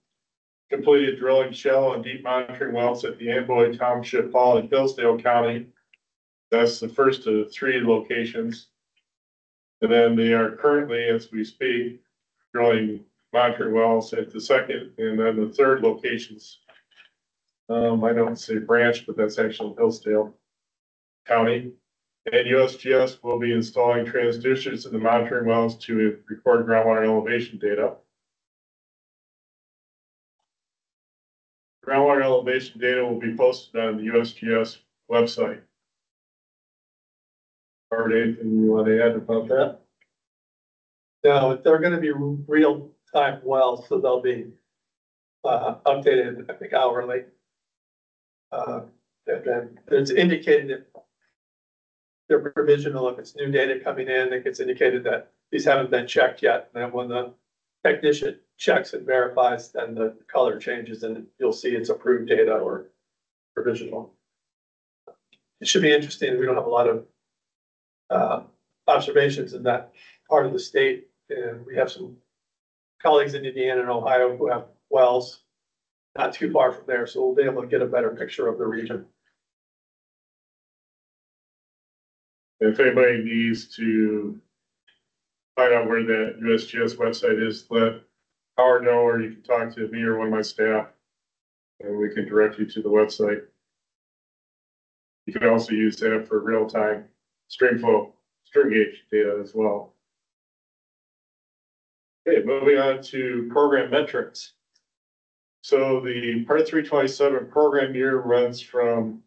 completed drilling shallow and deep monitoring wells at the Amboy Township Hall in Hillsdale County. That's the first of three locations. And then they are currently, as we speak, drilling monitoring wells at the second and then the third locations. Um, I don't say branch, but that's actually Hillsdale County. And USGS will be installing transducers in the monitoring wells to record groundwater elevation data. Groundwater elevation data will be posted on the USGS website. Art, anything you want to add about that? No, they're gonna be real time wells, so they'll be uh, updated, I think hourly. Uh, it's indicated that they're provisional, if it's new data coming in, it gets indicated that these haven't been checked yet, and then when the technician checks and verifies, then the color changes and you'll see it's approved data or provisional. It should be interesting, we don't have a lot of uh, observations in that part of the state, and we have some colleagues in Indiana and Ohio who have wells not too far from there, so we'll be able to get a better picture of the region. If anybody needs to find out where that USGS website is, let Howard know, or you can talk to me or one of my staff. And we can direct you to the website. You can also use that for real-time stream flow, string gauge data as well. Okay, moving on to program metrics. So the part three twenty-seven program year runs from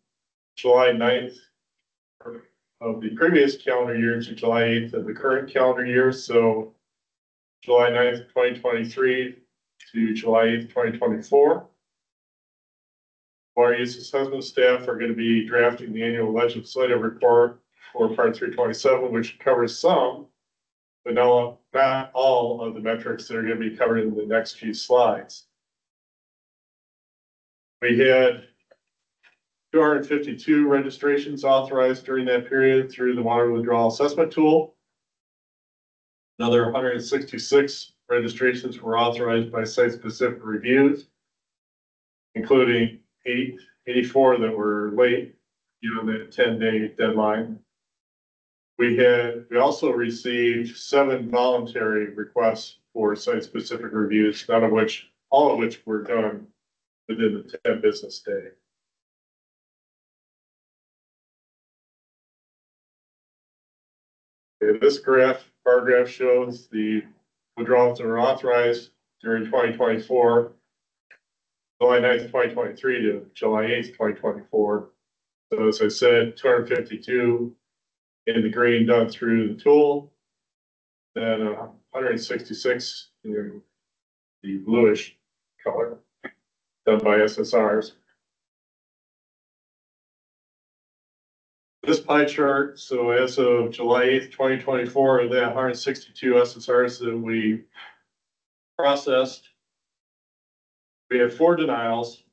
July 9th of the previous calendar year to July eighth of the current calendar year, so July 9th, twenty twenty-three to July eighth, twenty twenty-four. Water use assessment staff are gonna be drafting the annual legislative report for part three twenty-seven, which covers some, but no, not all of the metrics that are gonna be covered in the next few slides. We had two hundred and fifty-two registrations authorized during that period through the water withdrawal assessment tool. Another hundred and sixty-six registrations were authorized by site-specific reviews, including eight, eighty-four that were late, know, the ten-day deadline. We had, we also received seven voluntary requests for site-specific reviews, none of which, all of which were done within the ten business day. Okay, this graph, bar graph shows the withdrawals that were authorized during twenty twenty-four. July 9th, twenty twenty-three to July eighth, twenty twenty-four. So as I said, two hundred fifty-two in the green done through the tool. Then hundred and sixty-six in the bluish color done by SSRs. This pie chart, so as of July eighth, twenty twenty-four, of that hundred and sixty-two SSRs that we processed. We had four denials,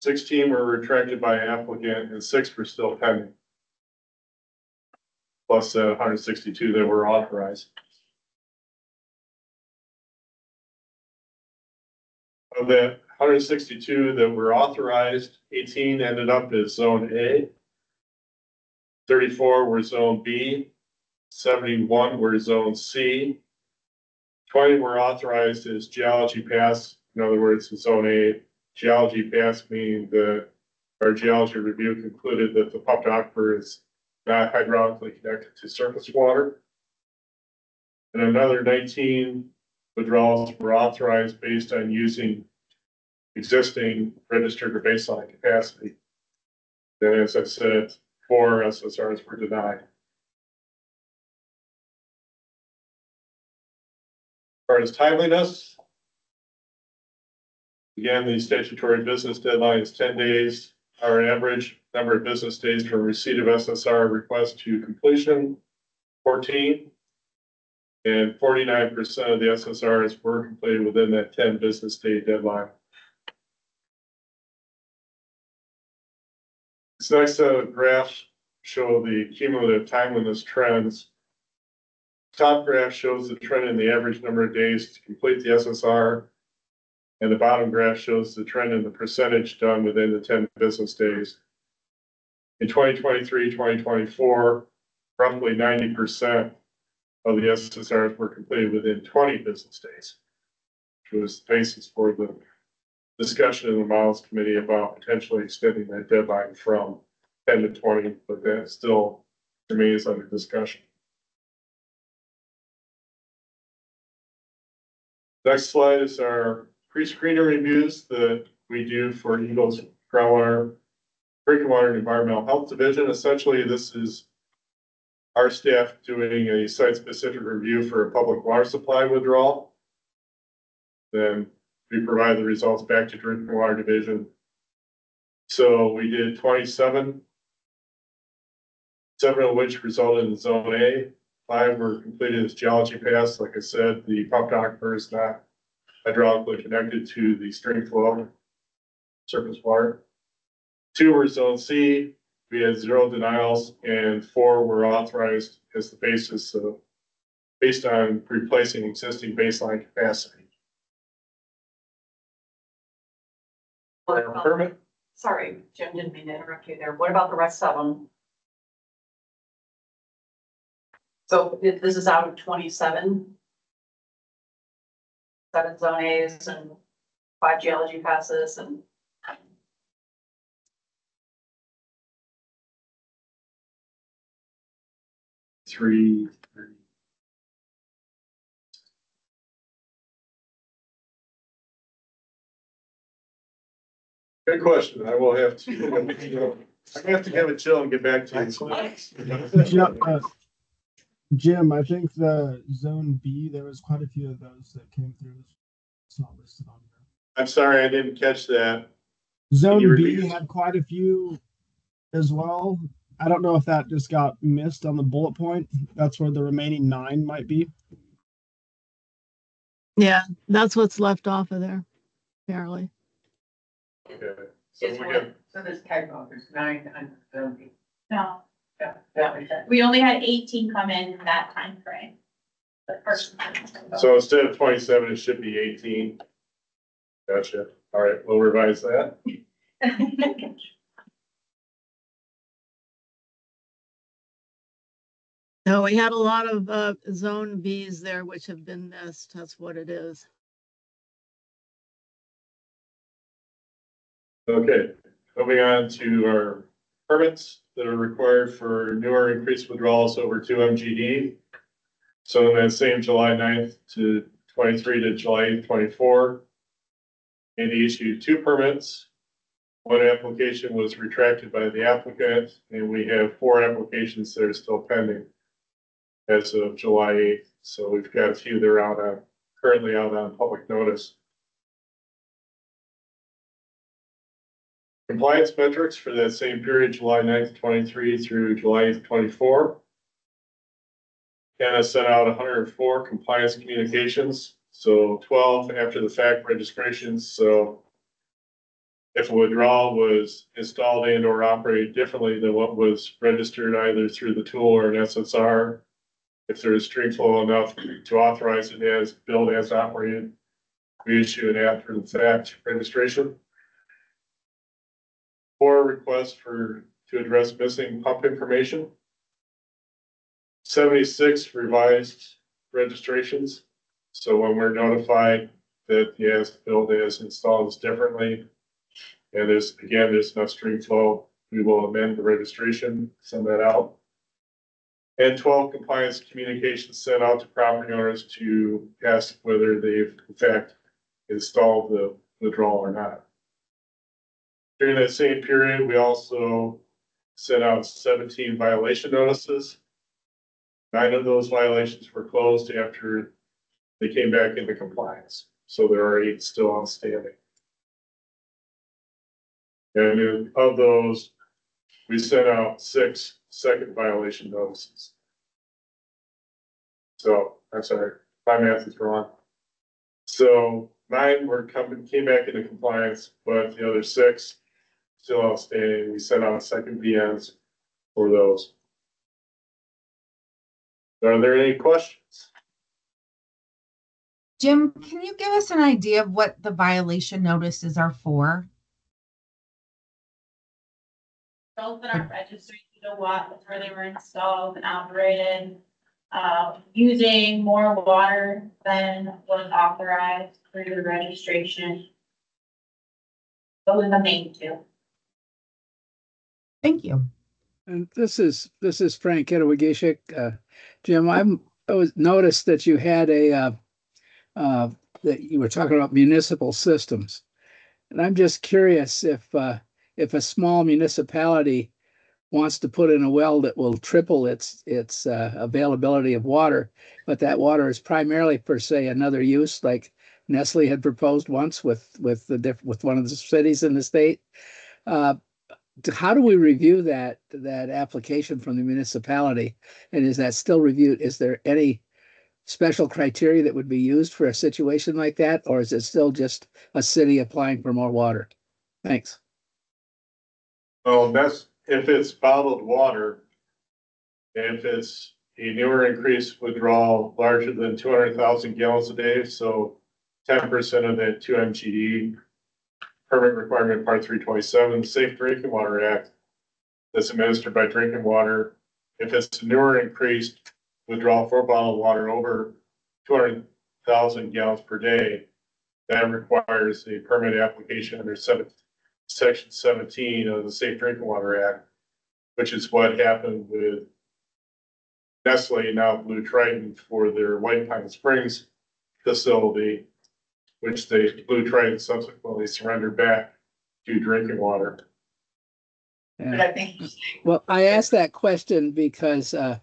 sixteen were retracted by applicant and six were still pending. Plus the hundred and sixty-two that were authorized. Of that hundred and sixty-two that were authorized, eighteen ended up as zone A. Thirty-four were zone B, seventy-one were zone C. Twenty were authorized as geology pass, in other words, zone A. Geology pass meaning that our geology review concluded that the pumped aquifer is not hydraulically connected to surface water. And another nineteen withdrawals were authorized based on using existing registered or baseline capacity. Then, as I said, four SSRs were denied. As far as timeliness. Again, the statutory business deadline is ten days. Our average number of business days from receipt of SSR request to completion, fourteen. And forty-nine percent of the SSRs were completed within that ten business day deadline. This next set of graphs show the cumulative timeliness trends. Top graph shows the trend in the average number of days to complete the SSR. And the bottom graph shows the trend in the percentage done within the ten business days. In 2023, 2024, roughly ninety percent of the SSRs were completed within twenty business days. Which was the basis for the discussion in the Models Committee about potentially extending that deadline from ten to twenty, but that still to me, is under discussion. Next slide is our pre-screener reviews that we do for EGLE's groundwater, drinking water and environmental health division. Essentially, this is our staff doing a site-specific review for a public water supply withdrawal. Then we provide the results back to drinking water division. So we did twenty-seven. Seven of which resulted in zone A, five were completed as geology pass, like I said, the pump aquifer is not hydraulically connected to the stream flow. Surface water. Two were zone C, we had zero denials, and four were authorized as the basis of. Based on replacing existing baseline capacity. Permit, Sorry, Jim, didn't mean to interrupt you there. What about the rest of them? So if this is out of twenty-seven? Seven zone As and five geology passes and three. Good question. I will have to, I have to have a chill and get back to you. Jim, uh, Jim, I think the zone B, there was quite a few of those that came through. It's not listed on there. I'm sorry, I didn't catch that. Zone B repeat? had quite a few as well. I don't know if that just got missed on the bullet point. That's where the remaining nine might be. Yeah, that's what's left off of there, apparently. Okay, so we got, So there's typo, there's nine on zone B. No. We only had eighteen come in that time frame. The first. so instead of twenty-seven, it should be eighteen. Gotcha. All right, we'll revise that. No, we had a lot of uh zone Bs there which have been missed. That's what it is. Okay, moving on to our permits that are required for newer increased withdrawals over two MGD. So in that same July 9th to twenty-three to July twenty-four. And he issued two permits. One application was retracted by the applicant, and we have four applications that are still pending. As of July eighth, so we've got a few that are out on, currently out on public notice. Compliance metrics for that same period, July 9th, twenty-three through July twenty-four. Hannah sent out hundred and four compliance communications, so twelve after the fact registrations, so. If a withdrawal was installed and or operated differently than what was registered either through the tool or an SSR. If there is stream flow enough to authorize it as billed as operated, we issue an after the fact registration. Four requests for, to address missing pump information. Seventy-six revised registrations. So when we're notified that the as build is installed differently. And there's, again, there's no stream flow, we will amend the registration, send that out. And twelve compliance communications sent out to property owners to ask whether they've in fact installed the withdrawal or not. During that same period, we also sent out seventeen violation notices. Nine of those violations were closed after they came back into compliance, so there are eight still outstanding. And of those, we sent out six second violation notices. So, I'm sorry, my math is wrong. So nine were coming, came back into compliance, but the other six still outstanding. We sent out second VNs for those. Are there any questions? Jim, can you give us an idea of what the violation notices are for? Those that aren't registered, you know what, where they were installed and operated. Uh, using more water than was authorized through the registration. Those are the main two. Thank you. And this is, this is Frank Ettawageshik. Uh, Jim, I'm, I was noticed that you had a, uh, uh, that you were talking about municipal systems. And I'm just curious if, uh, if a small municipality wants to put in a well that will triple its, its, uh, availability of water, but that water is primarily for, say, another use like Nestle had proposed once with, with the diff, with one of the cities in the state. Uh, how do we review that, that application from the municipality? And is that still reviewed? Is there any special criteria that would be used for a situation like that? Or is it still just a city applying for more water? Thanks. Well, that's, if it's bottled water, if it's a newer increased withdrawal larger than two hundred thousand gallons a day, so ten percent of that two MGD permit requirement, part three twenty-seven, Safe Drinking Water Act, that's administered by drinking water. If it's newer increased withdrawal for bottled water over two hundred thousand gallons per day, that requires a permit application under seven, section seventeen of the Safe Drinking Water Act, which is what happened with Nestle, now Blue Triton, for their White Pine Springs facility, which the Blue Triton subsequently surrendered back to drinking water. But I think Well, I asked that question because uh,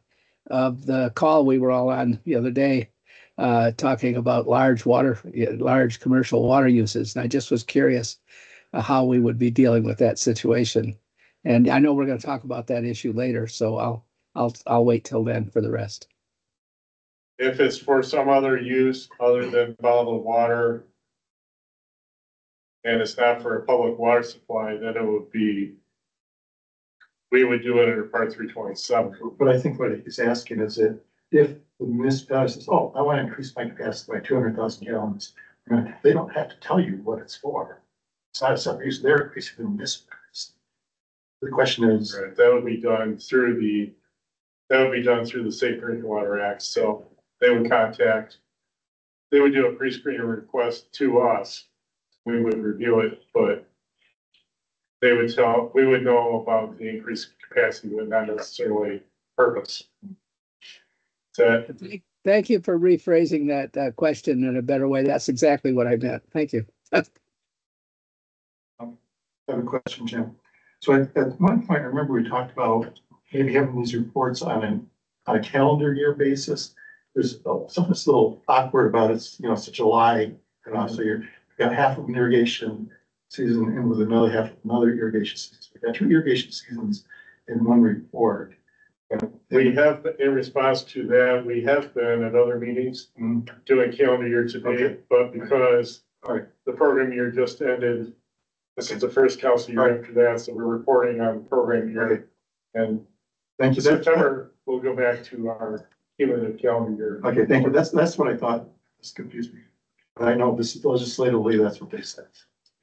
of the call we were all on the other day, uh, talking about large water, large commercial water uses. And I just was curious uh, how we would be dealing with that situation. And I know we're going to talk about that issue later, so I'll, I'll, I'll wait till then for the rest. If it's for some other use other than bottled water, and it's not for a public water supply, then it would be, we would do it under part three twenty-seven. But I think what he's asking is that if the municipality says, oh, I want to increase my capacity by two hundred thousand gallons, uh, they don't have to tell you what it's for. It's not a separate use, they're increasing the municipal. capacity. The question is, Right, that would be done through the, that would be done through the Safe Drinking Water Act, so they would contact, they would do a pre-screening request to us. We would review it, but they would tell, we would know about the increased capacity, but not necessarily purpose. That, Thank- Thank you for rephrasing that uh, question in a better way. That's exactly what I meant. Thank you. I have a question, Jim. So at, at one point, I remember we talked about maybe having these reports on an, on a calendar year basis. There's uh, something that's a little awkward about it, It's, you know, it's a July, you know, so you're, you got half of an irrigation season and with another half of another irrigation season. So We got two irrigation seasons in one report. we have, in response to that, we have been at other meetings mm-hmm. doing calendar year to Okay. date, but because All right, the program year just ended, this is the first council year after that, so we're reporting on program Okay. year. And thank you. September, we'll go back to our cumulative calendar year. Okay, thank you. That's, that's what I thought. This confused me. But I know this legislatively, that's what they said.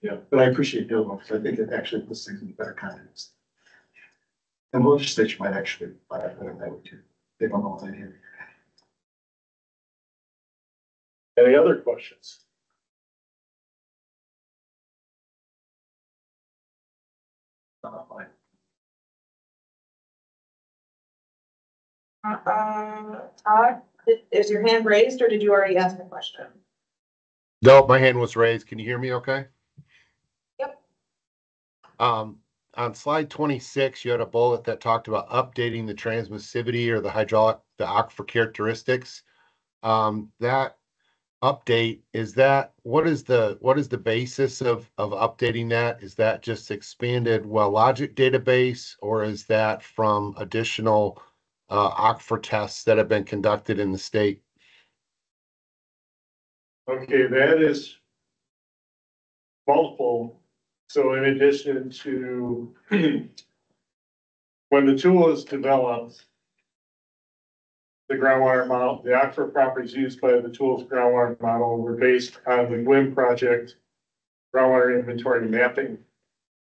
Yeah. But I appreciate the other one, because I think it actually puts things in better context. And the legislature might actually, buy it better that way too. They don't know what they do. Any other questions? Uh, Todd, did- is your hand raised or did you already ask the question? No, my hand was raised. Can you hear me okay? Yep. Um, on slide twenty-six, you had a bullet that talked about updating the transmissivity or the hydraulic, the aquifer characteristics. Um, that update, is that, what is the, what is the basis of, of updating that? Is that just expanded Wellogic database or is that from additional uh, aquifer tests that have been conducted in the state? Okay, that is multiple. So in addition to when the tool is developed, the groundwater model, the aquifer properties used by the tool's groundwater model were based on the GWIM project, groundwater inventory mapping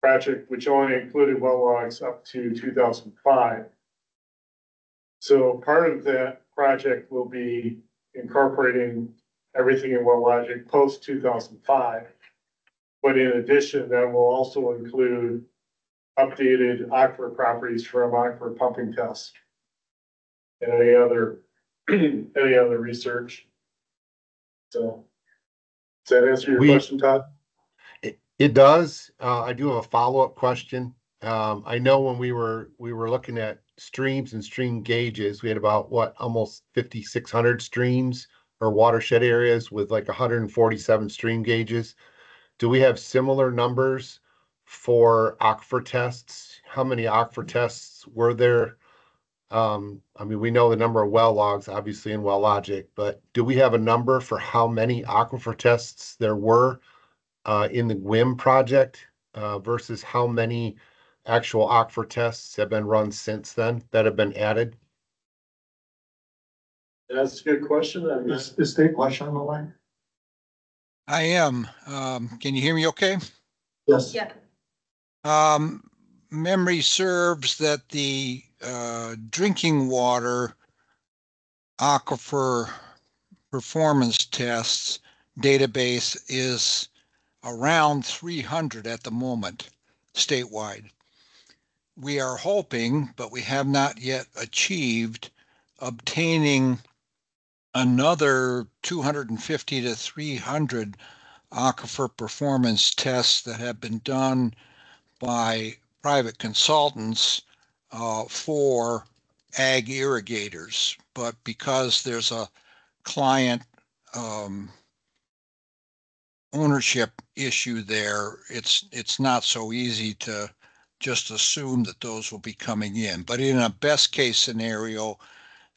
project, which only included well logs up to two thousand five. So part of that project will be incorporating everything in Wellogic post two thousand five. But in addition, that will also include updated aquifer properties from aquifer pumping tests. And any other, any other research. So. Does that answer your We- question, Todd? It, it does. Uh, I do have a follow-up question. Um, I know when we were, we were looking at streams and stream gauges, we had about, what, almost fifty-six hundred streams or watershed areas with like hundred and forty-seven stream gauges. Do we have similar numbers for aquifer tests? How many aquifer tests were there? Um, I mean, we know the number of well logs, obviously in Wellogic, but do we have a number for how many aquifer tests there were uh, in the GWIM project uh, versus how many actual aquifer tests have been run since then that have been added? That's a good question. I'm Is, is Dave Lusch on the line? I am. Um, can you hear me okay? Yes. Yeah. Um, memory serves that the, uh, drinking water aquifer performance tests database is around three hundred at the moment statewide. We are hoping, but we have not yet achieved obtaining another two hundred and fifty to three hundred aquifer performance tests that have been done by private consultants uh, for ag irrigators. But because there's a client um, ownership issue there, it's, it's not so easy to just assume that those will be coming in. But in a best case scenario,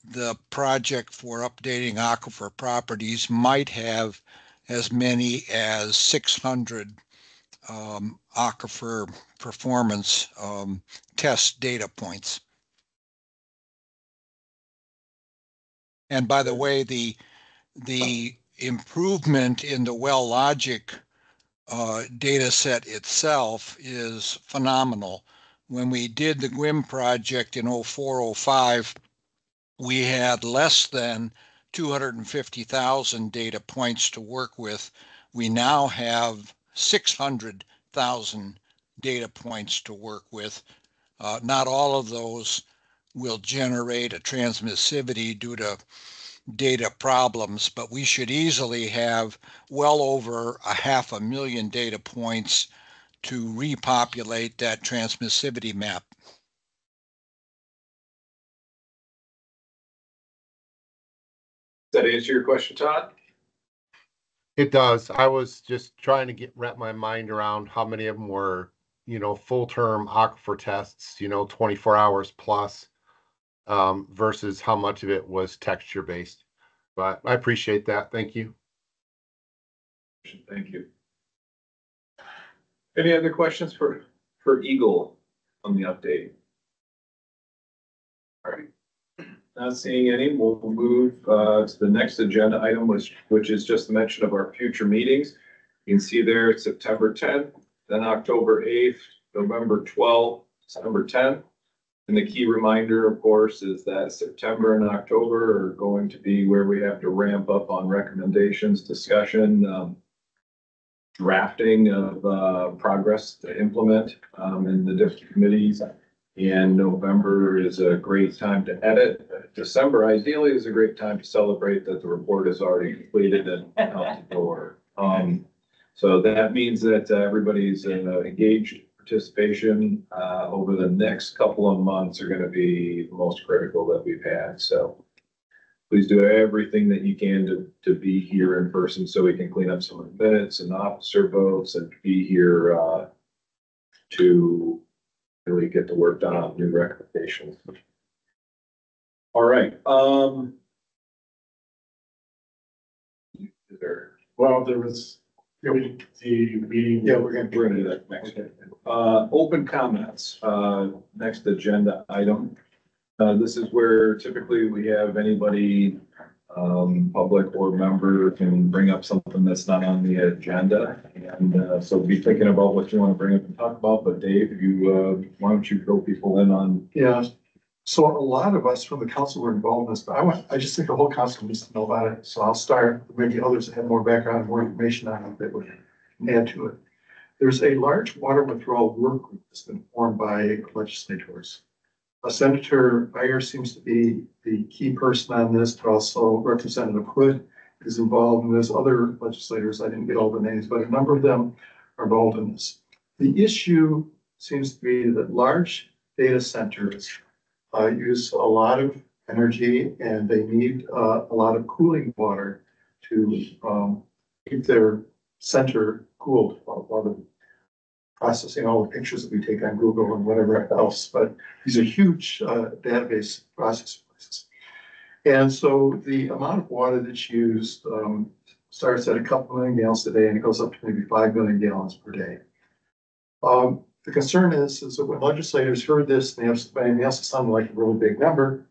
the project for updating aquifer properties might have as many as six hundred um, aquifer performance um, test data points. And by the way, the the improvement in the Wellogic uh, data set itself is phenomenal. When we did the GWIM project in 0405, we had less than 250,000 data points to work with. We now have 600,000 data points to work with. Uh, not all of those will generate a transmissivity due to data problems, but we should easily have well over a half a million data points to repopulate that transmissivity map. That answer your question, Todd? It does. I was just trying to get, wrap my mind around how many of them were, you know, full-term aquifer tests, you know, twenty-four hours plus. Um, versus how much of it was texture-based. But I appreciate that. Thank you. Thank you. Any other questions for, for EGLE on the update? All right. Not seeing any, we'll move uh, to the next agenda item, which, which is just a mention of our future meetings. You can see there, it's September tenth, then October eighth, November twelfth, December tenth. And the key reminder, of course, is that September and October are going to be where we have to ramp up on recommendations, discussion, um, drafting of uh, progress to implement um, in the different committees. And November is a great time to edit. December ideally is a great time to celebrate that the report is already completed and out the door. Um, so that means that uh, everybody's uh, engaged participation uh, over the next couple of months are gonna be the most critical that we've had, so. Please do everything that you can to, to be here in person so we can clean up some of the minutes and officer votes and be here uh, to really get the work done on new recommendations. All right, um. Is there? Well, there was, the meeting. Yeah, we're gonna. Gonna do that next. Uh, open comments, uh, next agenda item. Uh, this is where typically we have anybody, um, public or member can bring up something that's not on the agenda. And, uh, so be thinking about what you want to bring up and talk about, but Dave, you, uh, why don't you fill people in on? Yeah, so a lot of us from the council were involved in this, but I want, I just think the whole council needs to know about it, so I'll start, maybe others have more background, more information on it that would add to it. There's a large water withdrawal work group that's been formed by legislators. Senator Bayer seems to be the key person on this, but also Representative Hood is involved, and there's other legislators, I didn't get all the names, but a number of them are involved in this. The issue seems to be that large data centers uh, use a lot of energy and they need uh, a lot of cooling water to, um, keep their center cooled while, while the processing all the pictures that we take on Google and whatever else, but these are huge, uh, database processing places. And so the amount of water that's used, um, starts at a couple million gallons a day and it goes up to maybe five million gallons per day. Um, the concern is, is that when legislators heard this, they have, they also sounded like a really big number.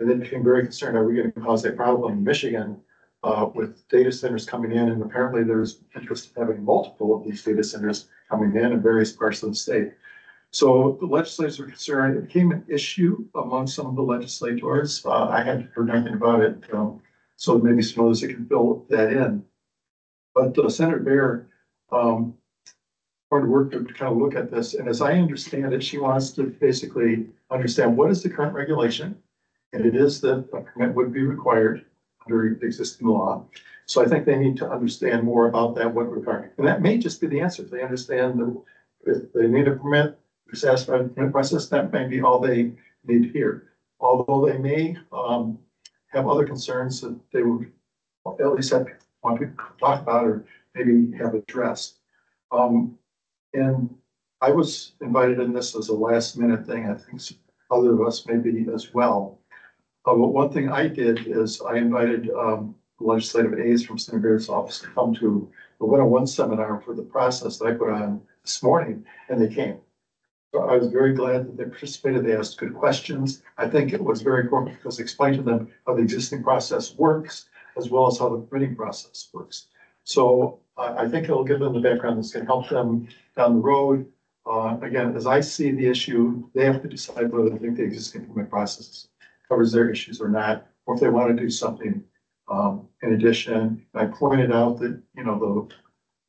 And they became very concerned, are we gonna cause a problem in Michigan, uh, with data centers coming in? And apparently there's interest in having multiple of these data centers coming in in various parts of the state. So the legislators were concerned, it became an issue among some of the legislators. Uh, I hadn't heard nothing about it, um, so maybe some others that can fill that in. But uh, Senator Bayer, um, hard work to kind of look at this, and as I understand it, she wants to basically understand what is the current regulation? And it is that a permit would be required under existing law. So I think they need to understand more about that, what required, and that may just be the answer. If they understand that they need a permit, satisfy the permit process, that may be all they need to hear. Although they may, um, have other concerns that they would at least have, want to talk about or maybe have addressed. Um, and I was invited in this as a last minute thing. I think other of us maybe as well. Uh, but one thing I did is I invited, um, legislative aides from Senator Bayer's office to come to the one oh one seminar for the process that I put on this morning, and they came. So I was very glad that they participated. They asked good questions. I think it was very important because it explained to them how the existing process works, as well as how the permitting process works. So I, I think it'll give them the background that's gonna help them down the road. Uh, again, as I see the issue, they have to decide whether they think the existing permit process covers their issues or not, or if they want to do something. Um, in addition, I pointed out that, you know, the,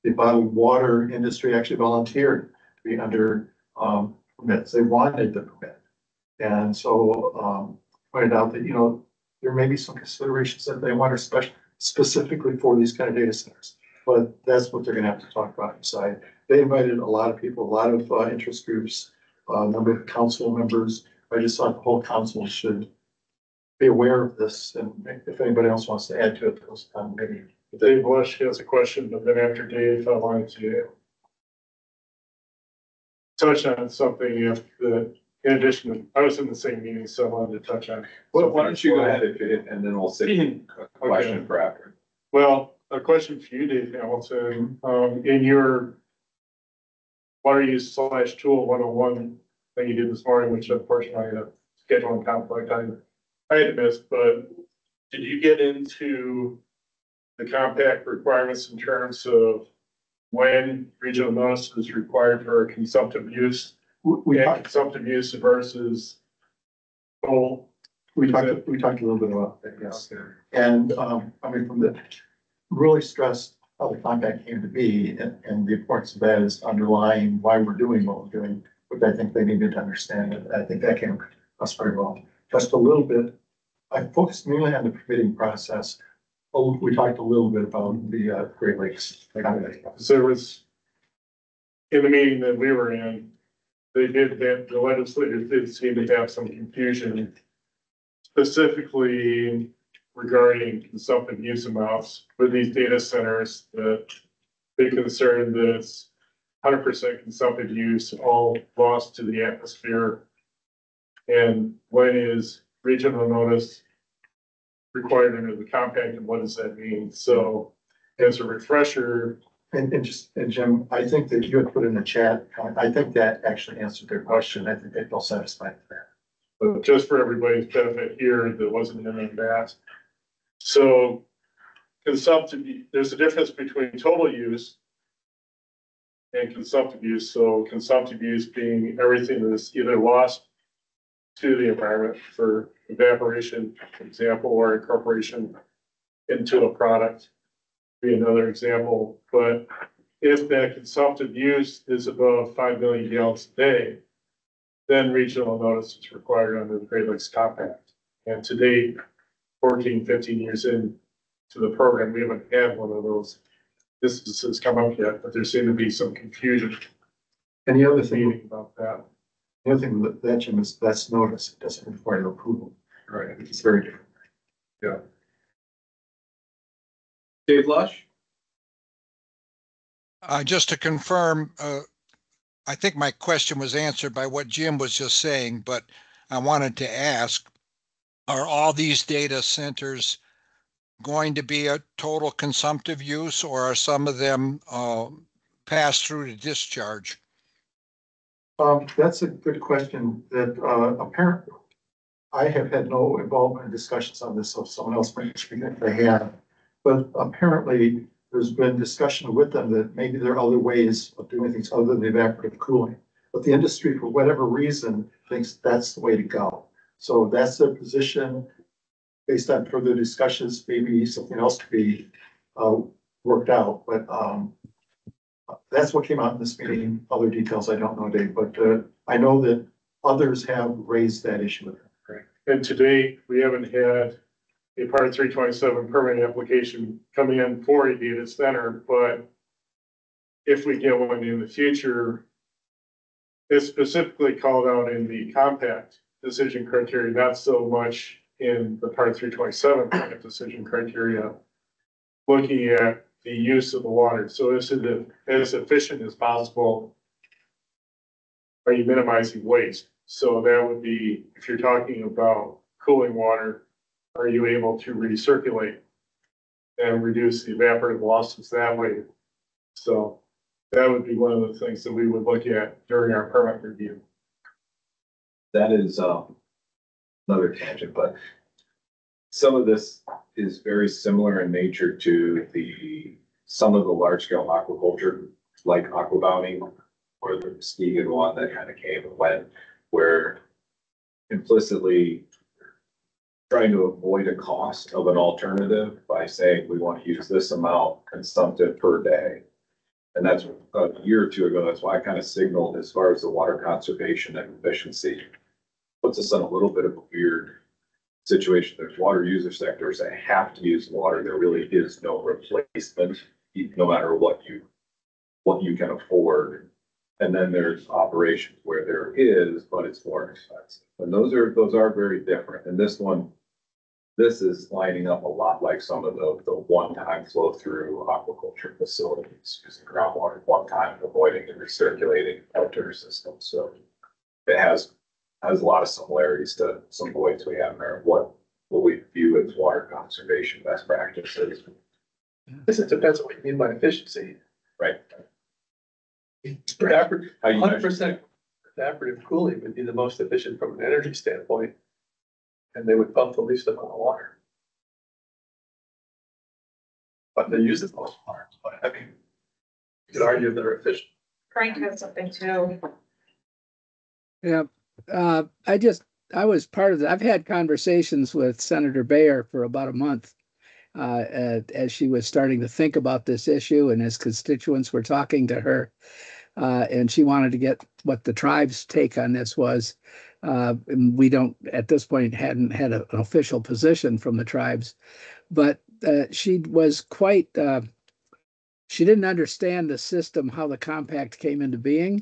the bottled water industry actually volunteered to be under, um, permits. They wanted the permit. And so, um, pointed out that, you know, there may be some considerations that they want, especially specifically for these kind of data centers. But that's what they're gonna have to talk about inside. They invited a lot of people, a lot of, uh, interest groups, a number of council members. I just thought the whole council should be aware of this, and if anybody else wants to add to it, those, um, maybe. Dave Bush has a question, but then after Dave, I wanted to touch on something if the, in addition, I was in the same meeting, so I wanted to touch on. Well, why don't you go ahead if it- and then we'll save a question for after. Well, a question for you, Dave Hamilton, um, in your water use slash tool one oh one thing you did this morning, which unfortunately I had a scheduling conflict I, I had to miss, but did you get into the compact requirements in terms of when regional notice is required for consumptive use? We, and consumptive use versus total? We talked, we talked a little bit about that, yes. And, um, I mean, from the, really stressed how the compact came to be and, and the importance of that is underlying why we're doing what we're doing, which I think they needed to understand. And I think that came across very well. Just a little bit, I focused mainly on the permitting process. Oh, we talked a little bit about the, uh, Great Lakes. There was, in the meeting that we were in, they did, that, the legislators did seem to have some confusion specifically regarding consumptive use amounts for these data centers that they concerned that it's hundred percent consumptive use, all lost to the atmosphere. And when is regional notice required under the compact and what does that mean? So as a refresher, And, and just, and Jim, I think that you had put in the chat, I think that actually answered their question. I think they felt satisfied with that. But just for everybody's benefit here that wasn't in on that. So consumptive, there's a difference between total use and consumptive use. So consumptive use being everything that is either lost to the environment for evaporation, for example, or incorporation into a product. Be another example, but if that consumptive use is above five million gallons a day, then regional notice is required under the Great Lakes Compact. And to date, 14, 15 years in to the program, we haven't had one of those distances come up yet, but there seemed to be some confusion And the other thing, about that. The other thing that, that Jim is, that's notice, it doesn't require approval. Right. It's very different. Yeah. Dave Lusch? Uh, just to confirm, uh, I think my question was answered by what Jim was just saying, but I wanted to ask, are all these data centers going to be a total consumptive use or are some of them, uh, pass through to discharge? Um, that's a good question that, uh, apparent. I have had no involvement in discussions on this, so someone else might speak if they have. But apparently, there's been discussion with them that maybe there are other ways of doing things other than evaporative cooling. But the industry, for whatever reason, thinks that's the way to go. So that's their position. Based on further discussions, maybe something else could be, uh, worked out, but, um. That's what came out in this meeting. Other details I don't know, Dave, but, uh, I know that others have raised that issue. And to date, we haven't had a part three twenty-seven permit application coming in for a data center, but if we get one in the future, it's specifically called out in the compact decision criteria, not so much in the part three twenty-seven permit decision criteria. Looking at the use of the water, so is it as efficient as possible? Are you minimizing waste? So that would be, if you're talking about cooling water, are you able to recirculate? And reduce the evaporative losses that way? So that would be one of the things that we would look at during our permit review. That is, um, another tangent, but some of this is very similar in nature to the, some of the large scale aquaculture, like AquaBounty or the Muskegon one that kind of came and went, where implicitly trying to avoid a cost of an alternative by saying we want to use this amount consumptive per day. And that's a year or two ago, that's why I kind of signaled as far as the water conservation and efficiency. Puts us in a little bit of a weird situation. There's water user sectors that have to use water. There really is no replacement, no matter what you, what you can afford. And then there's operations where there is, but it's more expensive. And those are, those are very different. And this one, this is lining up a lot like some of the, the one-time flow through aquaculture facilities, using groundwater one time, avoiding the recirculating filter system. So it has, has a lot of similarities to some voids we have there, what, what we view as water conservation best practices. This it depends on what you mean by efficiency. Right. Evaporative, How you hundred measure- percent evaporative cooling would be the most efficient from an energy standpoint. And they would pump the least amount of water. But they use the most water, but I mean. You could argue they're efficient. Frank has something too. Yeah, uh, I just, I was part of that. I've had conversations with Senator Bayer for about a month. Uh, uh, as she was starting to think about this issue and as constituents were talking to her. Uh, and she wanted to get what the tribe's take on this was. Uh, we don't, at this point, hadn't had a- an official position from the tribes. But, uh, she was quite, uh, she didn't understand the system, how the compact came into being.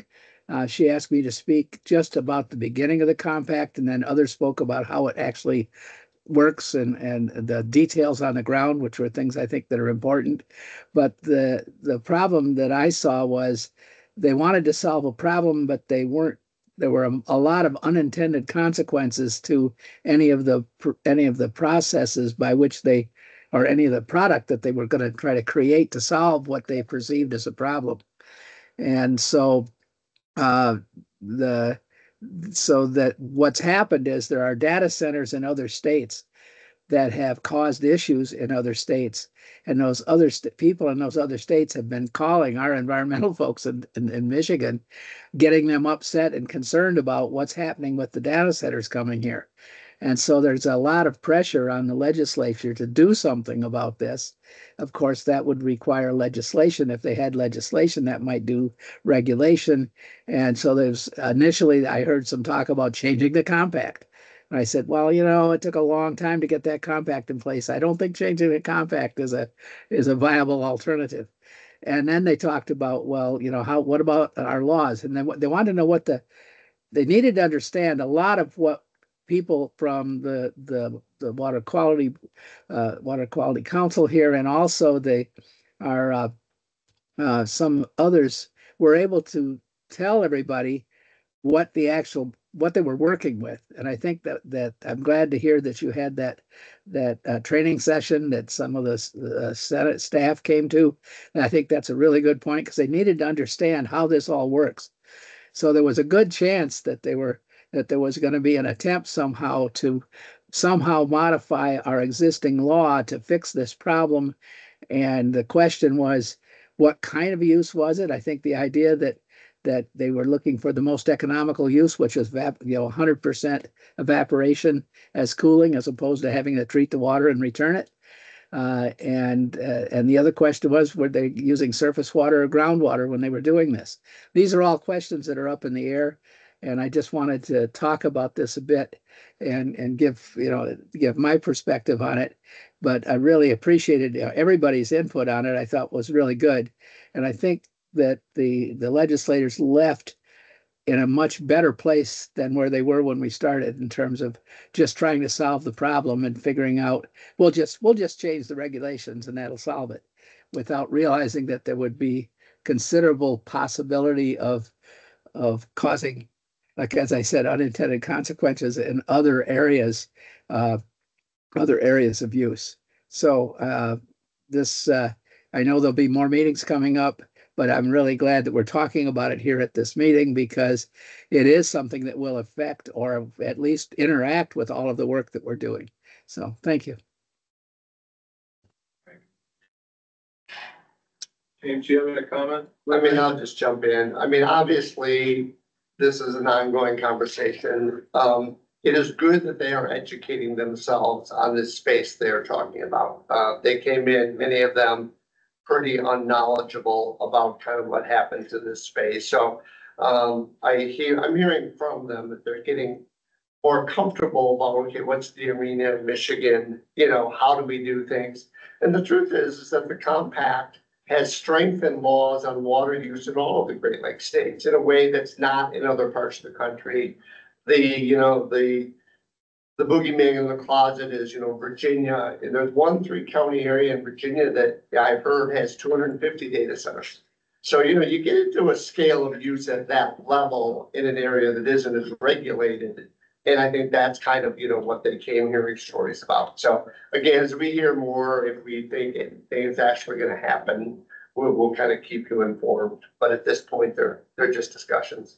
Uh, she asked me to speak just about the beginning of the compact, and then others spoke about how it actually works and and the details on the ground, which were things I think that are important. But the the problem that I saw was they wanted to solve a problem, but they weren't. There were a, a lot of unintended consequences to any of the any of the processes by which they or any of the product that they were going to try to create to solve what they perceived as a problem. And so uh, the so that what's happened is there are data centers in other states that have caused issues in other states. And those other st- people in those other states have been calling our environmental folks in, in, in michigan getting them upset and concerned about what's happening with the data centers coming here and so there's a lot of pressure on the legislature to do something about this. Of course, that would require legislation. If they had legislation, that might do regulation. And so there's initially, I heard some talk about changing the compact. And I said, well, you know, it took a long time to get that compact in place. I don't think changing the compact is a is a viable alternative. And then they talked about, well, you know, how what about our laws? And then they wanted to know what the they needed to understand a lot of what people from the the the Water Quality, uh, Water Quality Council here, and also they are, uh, uh, some others were able to tell everybody what the actual, what they were working with. And I think that, that I'm glad to hear that you had that, that, uh, training session that some of the, uh, Senate staff came to. And I think that's a really good point because they needed to understand how this all works. So there was a good chance that they were, that there was going to be an attempt somehow to somehow modify our existing law to fix this problem. And the question was, what kind of use was it? I think the idea that that they were looking for the most economical use, which is you know, 100% evaporation as cooling, as opposed to having to treat the water and return it. Uh, and uh, and the other question was, were they using surface water or groundwater when they were doing this? These are all questions that are up in the air, and I just wanted to talk about this a bit and and give you know give my perspective on it. But I really appreciated everybody's input on it. I thought was really good, and I think that the the legislators left in a much better place than where they were when we started in terms of just trying to solve the problem and figuring out we'll just we'll just change the regulations and that'll solve it without realizing that there would be considerable possibility of of causing like as i said unintended consequences in other areas uh other areas of use so uh this uh i know there'll be more meetings coming up but I'm really glad that we're talking about it here at this meeting because it is something that will affect or at least interact with all of the work that we're doing. So thank you. James, do you have any comment? I mean, I'll just jump in. I mean, obviously, this is an ongoing conversation. Um, it is good that they are educating themselves on this space they are talking about. Uh, they came in, many of them pretty unknowledgeable about kind of what happened to this space. So, um, I hear, I'm hearing from them that they're getting more comfortable about, okay, what's the arena in Michigan? You know, how do we do things? And the truth is, is that the compact has strengthened laws on water use in all of the Great Lakes states in a way that's not in other parts of the country. The, you know, the, the boogeyman in the closet is, you know, Virginia, and there's one three county area in Virginia that I've heard has two hundred and fifty data centers. So, you know, you get into a scale of use at that level in an area that isn't as regulated. And I think that's kind of, you know, what they came hearing stories about. So again, as we hear more, if we think it- things actually gonna happen, we'll, we'll kind of keep you informed. But at this point, they're, they're just discussions.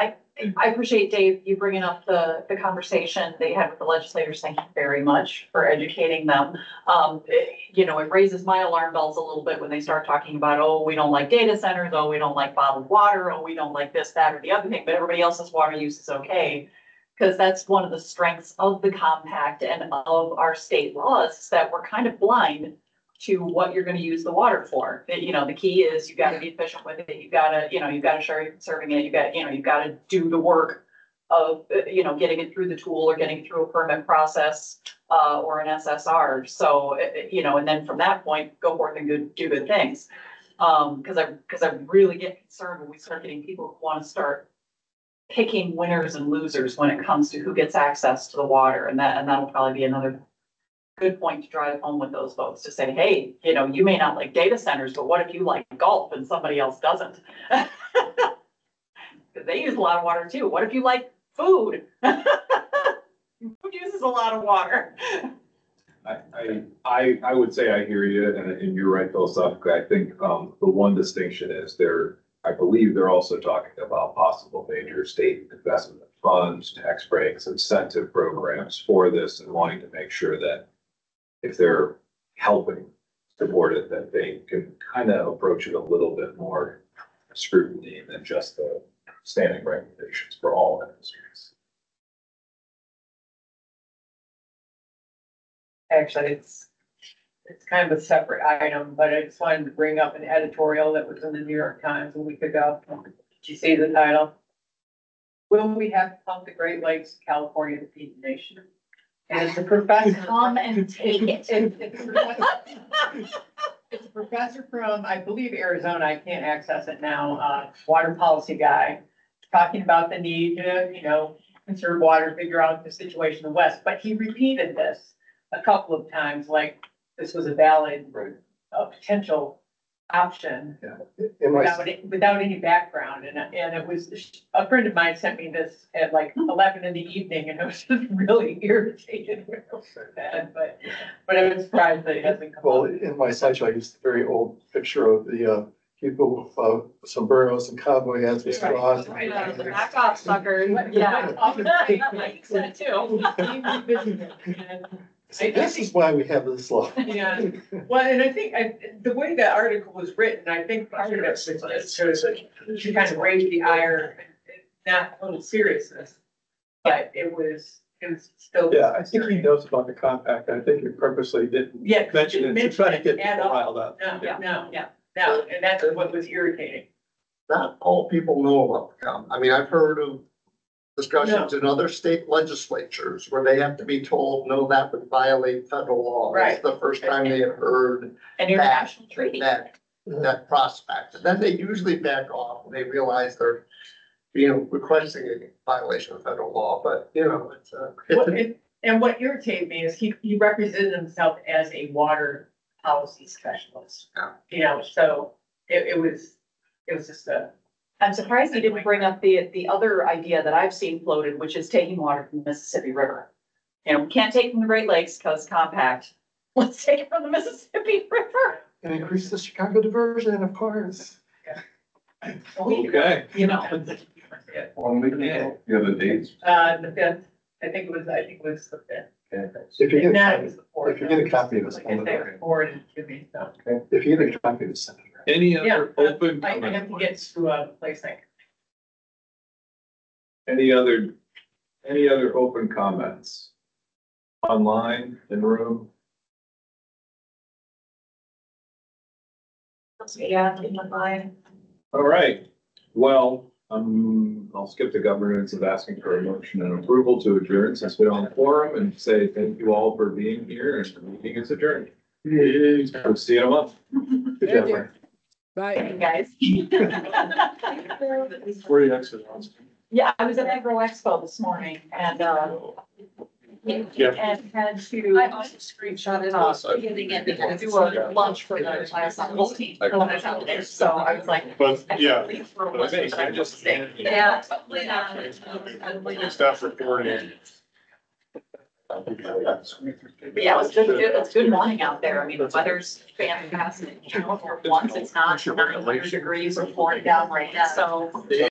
I, I appreciate Dave, you bringing up the, the conversation they had with the legislators. Thank you very much for educating them. Um, it- you know, it raises my alarm bells a little bit when they start talking about, oh, we don't like data centers, oh, we don't like bottled water, oh, we don't like this, that, or the other thing, but everybody else's water use is okay. Cause that's one of the strengths of the compact and of our state laws, is that we're kind of blind to what you're gonna use the water for. That, you know, the key is you gotta be efficient with it, you gotta, you know, you gotta show you're conserving it, you got, you know, you gotta do the work of, uh, you know, getting it through the tool or getting through a permit process, uh, or an SSR. So, uh, uh, you know, and then from that point, go forth and go do good things. Um, cause I, cause I really get concerned when we start getting people who wanna start picking winners and losers when it comes to who gets access to the water. And that, and that'll probably be another good point to drive home with those folks to say, hey, you know, you may not like data centers, but what if you like golf and somebody else doesn't? They use a lot of water too. What if you like food? Food uses a lot of water. I, I, I, I would say I hear you and, and you're right philosophically. I think, um, the one distinction is they're, I believe they're also talking about possible major state investment funds, tax breaks, incentive programs for this and wanting to make sure that if they're helping support it, that they can kind of approach it a little bit more scrutiny than just the standing recommendations for all industries. Actually, it's, it's kind of a separate item, but I just wanted to bring up an editorial that was in the New York Times a week ago. Did you see the title? Will we have to pump the Great Lakes, California the nation? And it's a professor. Come and take it. It's it's a professor- it's a professor from, I believe, Arizona. I can't access it now, uh, water policy guy, talking about the need to, you know, conserve water, figure out the situation in the west, but he repeated this a couple of times, like this was a valid, uh, potential option In my, without, any- without any background, and, and it was, a friend of mine sent me this at like eleven in the evening, and I was just really irritated with that, but, but I was surprised that it hasn't come well, up. in my slideshow, I used a very old picture of the, uh, people with uh, sombreros and cowboy hats with straws. Back off, sucker. Yeah. I said it too. See, This is why we have this law. Yeah, well, and I think, I, the way that article was written, I think part of it was to, to kind of raise the ire, not a little seriousness. But it was, it was still. Yeah, I think he knows about the compact. I think he purposely didn't Yeah. 'cause mention it to try to get Add people up. riled up. No, Yeah. no, yeah, no, and that's what was irritating. Not all people know about the com, I mean, I've heard of discussions in other state legislatures where they have to be told, no, that would violate federal law. That's Right. the first time they have heard An that, international treaty. that, that prospect. And then they usually back off when they realize they're, you know, requesting a violation of federal law, but, you know, it's, uh. What, and, and what irritated me is he, he represented himself as a water policy specialist. Yeah. You know, so it, it was, it was just a, I'm surprised you didn't bring up the, the other idea that I've seen floated, which is taking water from the Mississippi River. You know, we can't take from the Great Lakes because compact. Let's take it from the Mississippi River. And increase the Chicago diversion, of course. Okay. You know. One week, ago. you have the dates? uh, the fifth, I think it was, I think it was the fifth. If you If not, it get, was the fourth. if you get a copy of this, Like I say, forwarded to me, so. if you get a copy of this, send it. Any Yeah, other open I, I have to comment? get to a place like. Any other, any other open comments? Online, in room? Yeah, in my mind. All right, well, um, I'll skip the governance of asking for a motion and approval to adjourn since we don't have quorum and say thank you all for being here and the meeting is adjourned. We'll see you in a month. Good job, Frank. Bye. Guys. Where are you exit? Yeah, I was at Agro Expo this morning and, uh, and had to. I also screenshot it off, getting it, to do a lunch for the class on whole team. when I was out there. So I was like. But, yeah. I just- Yeah, totally not. Staff reporting. But yeah, it was good, it's good morning out there. I mean, the weather's fantastic. You know, for once it's not nine hundred degrees or pouring down rain, so.